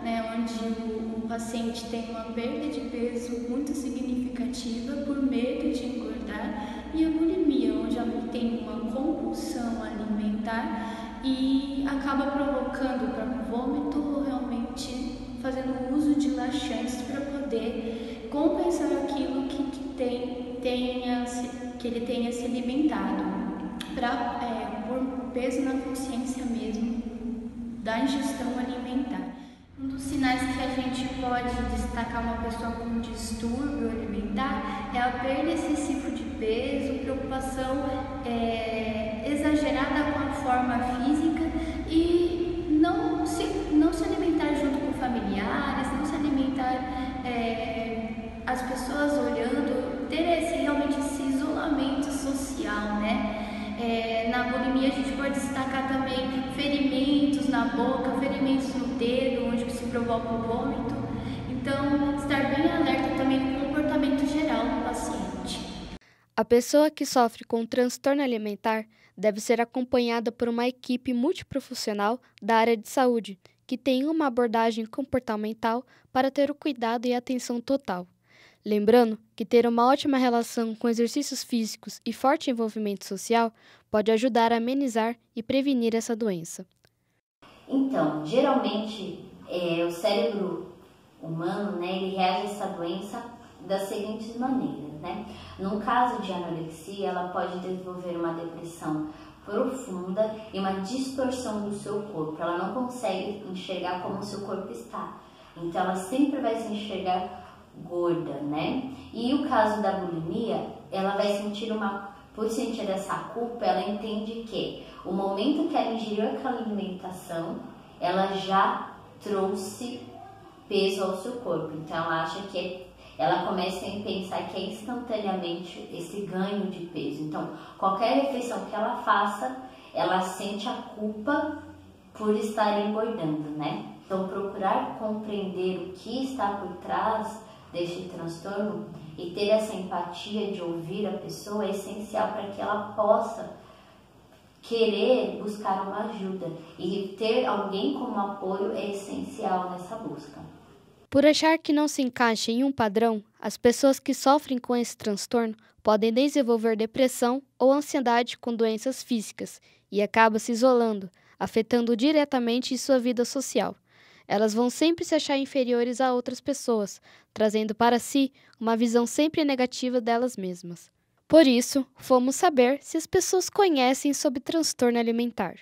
né, onde o o paciente tem uma perda de peso muito significativa por medo de engordar, e a bulimia, onde ela tem uma compulsão alimentar e acaba provocando para vômito ou realmente fazendo uso de laxantes para poder compensar aquilo que tem, tenha, que ele tenha se alimentado, para é, pôr peso na consciência mesmo da ingestão alimentar. Um dos sinais que a gente pode destacar uma pessoa com distúrbio alimentar é a perda excessiva de peso, preocupação é, exagerada com a forma física e não se, não se alimentar junto com familiares, não se alimentar é, as pessoas olhando, ter esse, realmente esse isolamento social, né? É, na bulimia a gente pode destacar também ferimentos na boca, ferimentos no dedo, onde se provoca o vômito. Então, estar bem alerta também com o comportamento geral do paciente. A pessoa que sofre com transtorno alimentar deve ser acompanhada por uma equipe multiprofissional da área de saúde, que tem uma abordagem comportamental para ter o cuidado e atenção total. Lembrando que ter uma ótima relação com exercícios físicos e forte envolvimento social pode ajudar a amenizar e prevenir essa doença. Então, geralmente é, o cérebro humano, né, ele reage a essa doença das seguintes maneiras, né? No caso de anorexia, ela pode desenvolver uma depressão profunda e uma distorção do seu corpo. Ela não consegue enxergar como o seu corpo está. Então, ela sempre vai se enxergar gorda, né? E o caso da bulimia, ela vai sentir uma por sentir essa culpa, ela entende que o momento que ela ingeriu aquela alimentação, ela já trouxe peso ao seu corpo. Então ela acha que ela começa a pensar que é instantaneamente esse ganho de peso. Então, qualquer refeição que ela faça, ela sente a culpa por estar engordando, né? Então, procurar compreender o que está por trás deste transtorno e ter essa empatia de ouvir a pessoa é essencial para que ela possa querer buscar uma ajuda e ter alguém como apoio é essencial nessa busca. Por achar que não se encaixa em um padrão, as pessoas que sofrem com esse transtorno podem desenvolver depressão ou ansiedade com doenças físicas e acabam se isolando, afetando diretamente sua vida social. Elas vão sempre se achar inferiores a outras pessoas, trazendo para si uma visão sempre negativa delas mesmas. Por isso, fomos saber se as pessoas conhecem sobre transtorno alimentar.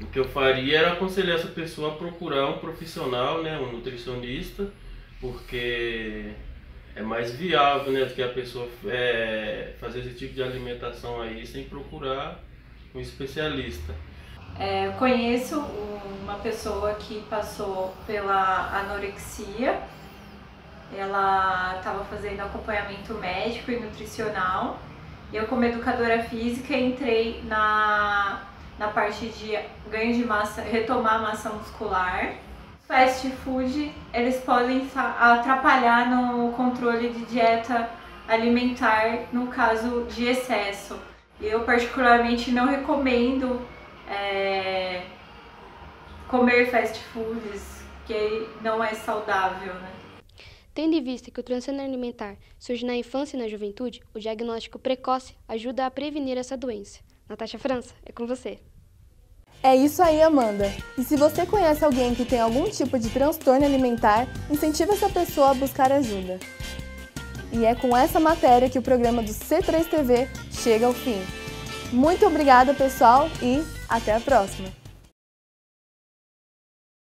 O que eu faria era aconselhar essa pessoa a procurar um profissional, né, um nutricionista, porque é mais viável né, do que a pessoa é, fazer esse tipo de alimentação aí sem procurar um especialista. É, eu conheço uma pessoa que passou pela anorexia. Ela estava fazendo acompanhamento médico e nutricional. Eu, como educadora física, entrei na, na parte de ganho de massa, retomar massa muscular. Fast food, eles podem atrapalhar no controle de dieta alimentar no caso de excesso. Eu, particularmente, não recomendo é, comer fast foods, que não é saudável, né? Tendo em vista que o transtorno alimentar surge na infância e na juventude, o diagnóstico precoce ajuda a prevenir essa doença. Natasha França, é com você. É isso aí, Amanda. E se você conhece alguém que tem algum tipo de transtorno alimentar, incentive essa pessoa a buscar ajuda. E é com essa matéria que o programa do C3 TV chega ao fim. Muito obrigada, pessoal, e até a próxima!